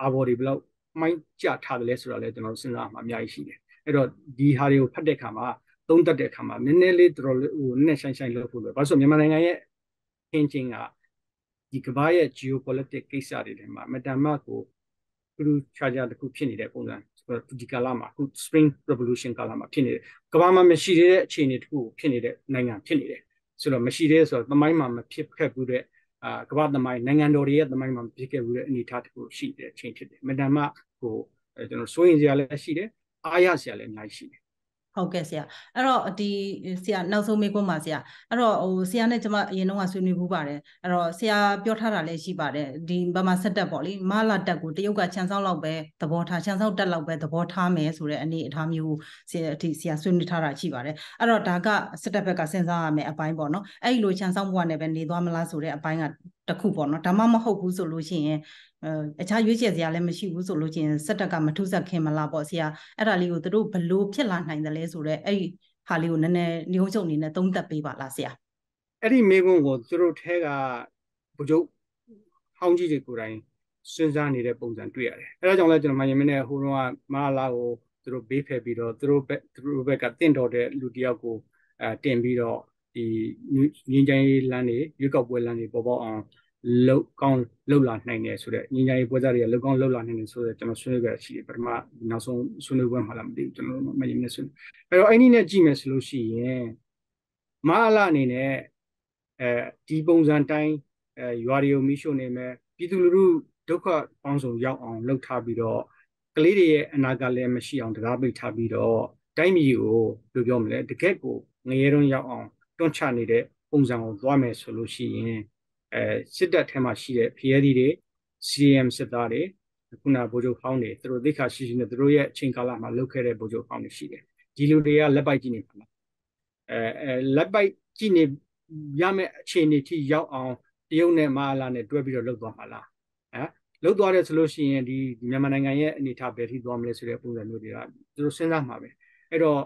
အာဘော်တွေဘယ်လောက် မိုင်းကြထားတယ်လဲဆိုတော့လည်းကျွန်တော်တို့စဉ်းစားမှာအများကြီးရှိတယ်အဲ့တော့ဒီဟာတွေကိုဖတ်တဲ့အခါမှာသုံးသပ်တဲ့အခါမှာနည်းနည်းလေးတော်တော်လေးဟိုနည်းနည်းဆိုင်ဆိုင်လုပ်ဖို့လိုဘာလို့ဆိုမြန်မာနိုင်ငံရဲ့ခင်းချင်းကဒီကမ္ဘာရဲ့ geopolitics ကိစ္စတွေထဲမှာမတန်မကိုသူချာချာတခုဖြစ်နေတဲ့ပုံစံဒီကာလမှာအခု spring revolution ကာလမှာဖြစ်နေတယ်ကမ္ဘာမှာမရှိတဲ့အခြေအနေတခုဖြစ်နေတဲ့နိုင်ငံဖြစ်နေတယ်ဆိုတော့မရှိတဲ့ဆိုတော့သမိုင်းမှာမဖြစ်ခဲ့ဘူးတဲ့ အာကမ္ဘာသမိုင်းနိုင်ငံတော်တွေရဲ့သမိုင်းမှာဖြစ်ခဲ့ဘူးတဲ့အနေအထားတခုရှိတဲ့အချိန်ဖြစ်တယ်မတန်မကိုကျွန်တော်စိုးရင်စရာလည်းရှိတယ်အားရစရာလည်းအများကြီးရှိတယ် ဟုတ်ကဲ့ဆရာအဲ့တော့ဒီဆရာနောက်ဆုံးမေးခွန်းပါဆရာအဲ့တော့ဟိုဆရာနဲ့ကျွန်မအရင်တော့ဆွေးနွေးဘူးပါတယ်အဲ့တော့ဆရာပြောထားတာလည်းရှိပါတယ်ဒီဘာမှဆက်တက်ပေါ့လေမလာတက်ကိုတရုတ်ကခြံစောက်လောက်ပဲသဘောထားခြံစောက်တက်လောက်ပဲသဘောထားမယ်ဆိုတဲ့အနေအထားမျိုးဆရာဒီဆရာဆွေးနွေးထားတာရှိပါတယ်အဲ့တော့ဒါကစစ်တပ်ဘက်ကစဉ်းစားရမယ်အပိုင်းပေါ့နော်အဲ့ဒီလိုခြံစောက်ဘဝနဲ့ပဲနေသွားမလားဆိုတဲ့အပိုင်းက တခုပေါ့နော်ဒါမှမဟုတ်ဘူးဆိုလို့ရှိရင်အဲအခြားရွေးချယ်စရာလည်းမရှိဘူးဆိုလို့ချင်းစက်တက်ကမထုဆက်ခင်မလားပေါ့ဆရာအဲ့ဒါလေးကိုသူတို့ဘလို့ဖြစ်လာနိုင်တယ်လဲဆိုတော့အဲ့ဒီဟာလေးကိုနည်းနည်းညှိုးချုပ်အနေနဲ့သုံးသပ်ပေးပါလားဆရာအဲ့ဒီမိကုန်းကိုသူတို့ထဲကဘုချုပ်ဟောင်းကြီးတွေကိုယ်တိုင်စဉ်းစားနေတဲ့ပုံစံတွေ့ရတယ်အဲ့ဒါကြောင့်လဲကျွန်တော်မှယမင်းနဲ့ဟိုတော့မဟာလာကိုသူတို့ဘေးဖယ်ပြီးတော့သူတို့ဘက်သူတို့ဘက်ကတင့်တော်တဲ့လူတယောက်ကိုအဲတင်ပြီးတော့ဒီငင်းချိုင်းလမ်းတွေရွေးကောက်ပွဲလမ်းတွေပေါ်ပေါက်အောင် လောက်ကောင်းလောက်လာနိုင်တယ်ဆိုတော့ညီညာရေးပွဲစားတွေကလောက်ကောင်းလောက်လာနိုင်တယ်ဆိုတော့ကျွန်တော်ဆွေးနွေးကြရှိတယ်ပထမနောက်ဆုံးဆွေးနွေးပွဲမှာလည်းမသိဘူးကျွန်တော်မရင်နဲ့ဆွေးနွေးအဲ့တော့အဲ့ဒီနဲ့ကြည့်မယ်ဆိုလို့ရှိရင်မအလာအနေနဲ့အဲဒီပုံစံတိုင်းအဲရွာတွေကိုမိရှို့နေမယ်ပြည်သူလူထုဒုက္ခပေါင်းစုံရောက်အောင်လှုပ်ထားပြီးတော့ကလေးတွေရဲ့အနာဂတ်လည်းမရှိအောင်တကားပိတ်ထားပြီးတော့တိုင်းပြည်ကိုဘယ်လိုပြောမလဲတကက်ကိုငရဲတုံးရောက်အောင်တွန်းချနေတဲ့ပုံစံကိုသွားမယ်ဆိုလို့ရှိရင် အဲစစ်တပ်ထဲမှာရှိတဲ့ဖျဲသီးတွေ CM စစ်သားတွေခုနဗိုလ်ချုပ်ဟောင်းတွေသူတို့သိခါရှိရှိနဲ့သူတို့ရဲ့အချိန်ကာလမှာလုပ်ခဲ့တဲ့ဗိုလ်ချုပ်ဟောင်းတွေရှိတယ်ဒီလူတွေကလက်ပိုက်ကြည့်နေပါလားအဲအဲလက်ပိုက်ကြည့်နေရမယ့်အခြေအနေထိရောက်အောင်တရုတ်နဲ့မဟာလာနဲ့တွဲပြီးတော့လုပ်သွားမှာလားဟမ်လုပ်သွားတယ်ဆိုလို့ရှိရင်ဒီမြန်မာနိုင်ငံရဲ့အနေအထားဘယ်ထိသွားမလဲဆိုတဲ့ပုံစံမျိုးတွေကသူတို့စဉ်းစားမှာပဲအဲ့တော့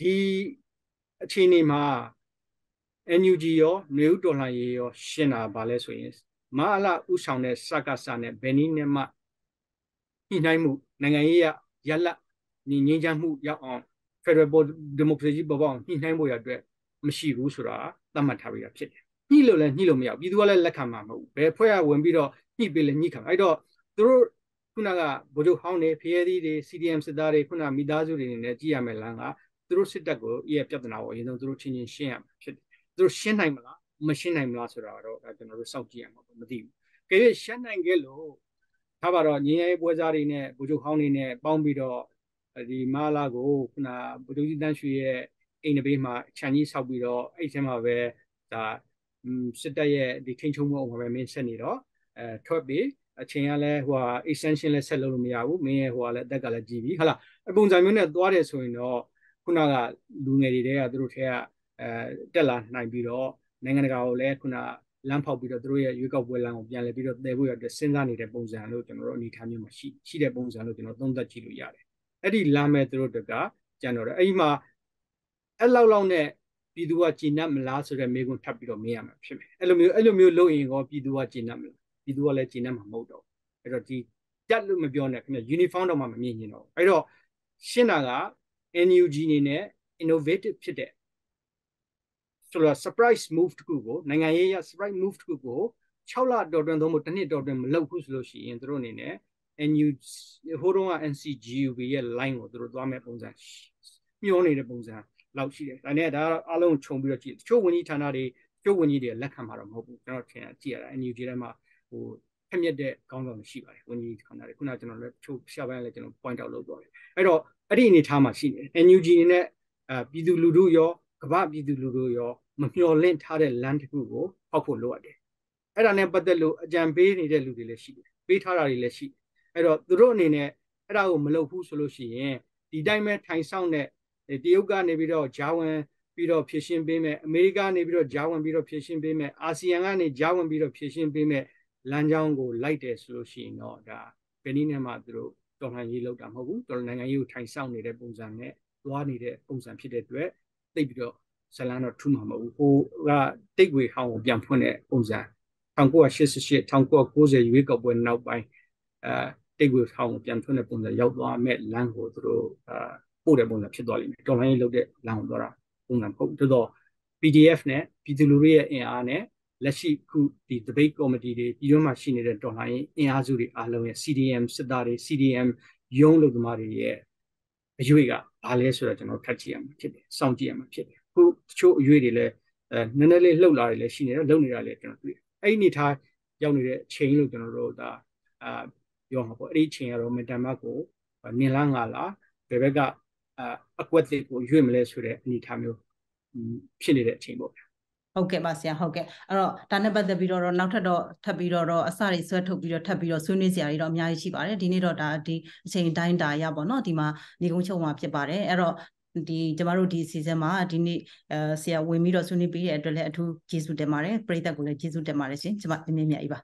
ဒီအခြေအနေမှာ NUG ရောနေဦးတော်လှန်ရေးရောရှင်းတာပါလဲဆိုရင်မအလဥဆောင်တဲ့စကားစနဲ့ဘယ်နည်းနဲ့မှညှိနှိုင်းမှုနိုင်ငံရေးရရလက်ညီငင်းချမ်းမှုရောက်အောင် Federal Democracy ပေါ်ပေါက်ညှိနှိုင်းဖို့ရအတွက်မရှိဘူးဆိုတာသတ်မှတ်ထားပြီးတာဖြစ်တယ်ညှိလို့လည်းညှိလို့မရဘူးပြည်သူကလည်းလက်ခံမှာမဟုတ်ဘူးဘယ်ဖွဲ့ကဝင်ပြီးတော့ညှိပေးလဲညှိခံအဲ့တော့သူတို့ခုနကဗိုလ်ချုပ်ဟောင်းတွေဖရဲသီးတွေ CDM စစ်သားတွေခုနမိသားစုတွေနဲ့ကြည့်ရမယ်လမ်းကသူတို့စစ်တပ်ကိုရဲ့ပြဿနာကိုအရင်ဆုံးသူတို့ချင်းချင်းရှင်းရမှာဖြစ်တယ် သူတို့ရှင်းနိုင်မလားမရှင်းနိုင်မလားဆိုတာတော့ကျွန်တော်တို့စောင့်ကြည့်ရမှာပေါ့မသိဘူး။ကဲရှင်းနိုင်ခဲ့လို့ဒါပါတော့ငင်းရဲပွဲစားတွေနဲ့ဗိုလ်ချုပ်ဟောင်းတွေနဲ့ပေါင်းပြီးတော့ဒီမာလာကိုခုနဗိုလ်ချုပ်ကြီးတန်းရွှေရဲ့အိမ်နဘေးမှာခြံကြီးဆောက်ပြီးတော့အဲ့ထဲမှာပဲဒါစစ်တပ်ရဲ့ဒီထိန်ချုံမှုအောင်ပဲမင်းဆက်နေတော့အဲထွက်ပြီးအချိန်ကလည်းဟိုဟာ extension လည်းဆက်လုပ်လို့မရဘူးမင်းရဲ့ဟိုကလည်းအသက်ကလည်းကြီးပြီဟုတ်လားအပုံစံမျိုးနဲ့သွားတယ်ဆိုရင်တော့ခုနကလူငယ်တွေတဲကသူတို့ထဲက အဲတက်လာနိုင်ပြီးတော့နိုင်ငံတကာကိုလည်းခုနလမ်းဖောက်ပြီးတော့သူတို့ရဲ့ရွေးကောက်ပွဲလမ်းကိုပြန်လည်ပြီးတော့တည်ဖို့ရတဲ့စဉ်းစားနေတဲ့ပုံစံလို့ကျွန်တော်တို့အနေထားမျိုးမှာရှိရှိတဲ့ပုံစံလို့ကျွန်တော်သုံးသပ်ကြည့်လို့ရတယ်အဲ့ဒီလမ်းမဲ့သူတို့တကကြံတော့တယ်အဲ့ဒီမှာအဲ့လောက်လောက်နဲ့ပြည်သူကကြည်နပ်မလားဆိုတဲ့မေးခွန်းထပ်ပြီးတော့မေးရမှာဖြစ်မယ်အဲ့လိုမျိုးအဲ့လိုမျိုးလုပ်ရင်ကောပြည်သူကကြည်နပ်မလားပြည်သူကလည်းကြည်နပ်မှာမဟုတ်တော့အဲ့တော့ဒီတက်လို့မပြောနဲ့ခင်ဗျ uniform တော့မှမမြင်ရင်တော့အဲ့တော့ရှင်းတာက NUG အနေနဲ့ innovative ဖြစ်တဲ့ ဆိုတော့ surprise move တခုကိုနိုင်ငံရေးရ surprise move တခုကို6လတော်တွင်သုံးဖို့တစ်နှစ်တော်တွင်မလုပ်ဘူးဆိုလို့ရှိရင်တို့အနေနဲ့ NUG ဟိုတုန်းက NCGUB ရဲ့ line ကိုတို့သွားမဲ့ပုံစံမျောနေတဲ့ပုံစံလောက်ရှိတယ်ဒါနဲ့ဒါအားလုံးခြုံပြီးတော့ကြည့်တချို့ဝန်ကြီးဌာနတွေကျုပ်ဝန်ကြီးတွေလက်ခံမှာတော့မဟုတ်ဘူးကျွန်တော်ထင်ကြည့်ရတာ NUG ထဲမှာဟိုဖက်မြက်တဲ့ကောင်းဆောင်ရှိပါတယ်ဝန်ကြီးဌာနတွေခုနကကျွန်တော်လည်းချို့ရှာပိုင်းလည်းကျွန်တော် point out လုပ်သွားတယ်အဲ့တော့အဲ့ဒီအနေထားမှာရှိနေတယ် NUG အနေနဲ့အဲပြည်သူလူထုရောကမ္ဘာပြည်သူလူထုရော မမျှော်လင့်ထားတဲ့ land တစ်ခုကိုဖောက်ဖို့လိုအပ်တယ်အဲ့ဒါနဲ့ပတ်သက်လို့အကြံပေးနေတဲ့လူတွေလည်းရှိတယ်ပေးထားတာတွေလည်းရှိတယ်အဲ့တော့သူတို့အနေနဲ့အဲ့ဒါကိုမလုပ်ဘူးဆိုလို့ရှိရင်ဒီတိုင်းပဲထိုင်ဆောင်တဲ့တရုတ်ကနေပြီးတော့ဂျာဝန်ပြီးတော့ဖြည့်ရှင်းပေးမယ်အမေရိကနေပြီးတော့ဂျာဝန်ပြီးတော့ဖြည့်ရှင်းပေးမယ်အာဆီယံကနေဂျာဝန်ပြီးတော့ဖြည့်ရှင်းပေးမယ်လမ်းကြောင်းကိုလိုက်တယ်ဆိုလို့ရှိရင်တော့ဒါဘယ်နည်းနဲ့မှသူတို့တော်လှန်ရေးလုပ်တာမဟုတ်ဘူးတော်နိုင်ငံရေးကိုထိုင်ဆောင်နေတဲ့ပုံစံနဲ့သွားနေတဲ့ပုံစံဖြစ်တဲ့အတွက်သိပြီးတော့ ဇလန်တော့ထူးမှာမဟုတ်ဘူးဟိုကတိတ်ဝေဟောင်းကိုပြန်ဖွင့်တဲ့ပုံစံ1988 1990ရွေးကောက်ပွဲနောက်ပိုင်းအဲတိတ်ဝေဟောင်းကိုပြန်ဖွင့်တဲ့ပုံစံရောက်သွားမဲ့လမ်းကိုသူတို့အာပို့တဲ့ပုံစံဖြစ်သွားလိမ့်မယ်တော်လိုင်းလုပ်တဲ့လမ်းကိုသွားတာပုံစံပေါ့တော်တော့ PDF နဲ့ပြည်သူလူထုရဲ့အင်အားနဲ့လက်ရှိခုဒီ debate committee တွေပြည်တွင်းမှာရှိနေတဲ့တော်လိုင်းအင်အားစုတွေအားလုံးရဲ့ CDM စစ်သားတွေ CDM ရုံးလုပ်သမားတွေရဲ့အရွေးကဘာလဲဆိုတော့ကျွန်တော်ထပ်ကြည့်ရမှာဖြစ်တယ်စောင့်ကြည့်ရမှာဖြစ်တယ် ခုတချို့အရွေးတွေလည်းအဲနည်းနည်းလေးလှုပ်လာတယ်လည်းရှိနေတယ်လှုပ်နေတာလည်းကျွန်တော်တွေ့တယ်အဲ့ဒီအနေထားရောက်နေတဲ့ချိန်လို့ကျွန်တော်တို့ဒါအာပြောမှာပေါ့အဲ့ဒီချိန်ကတော့မင်တန်မတ်ကိုနင်လားငါလားဘယ်ဘက်ကအကွက်သစ်ကိုရွေ့မလဲဆိုတဲ့အနေအထားမျိုးဖြစ်နေတဲ့အချိန်ပေါ့ဗျာဟုတ်ကဲ့ပါဆရာဟုတ်ကဲ့အဲ့တော့ဒါနဲ့ပတ်သက်ပြီးတော့နောက်ထပ်တော့ထပ်ပြီးတော့အစတွေဆွဲထုတ်ပြီးတော့ထပ်ပြီးတော့ဆွေးနွေးစရာတွေတော့အများကြီးရှိပါတယ်ဒီနေ့တော့ဒါဒီအချိန်တိုင်းတာရပါတော့ဒီမှာနေကုန်းချုပ်မှာဖြစ်ပါတယ်အဲ့တော့ ဒီကျမတို့ဒီ season မှာဒီနေ့အဲဆရာဝင်ပြီးတော့ဆွေးနွေးပေးတဲ့အတွက်လည်းအထူးကျေးဇူးတင်ပါတယ်ပရိသတ်ကိုလည်းကျေးဇူးတင်ပါတယ်ရှင်ကျမအမြင့်မြတ်ကြီးပါ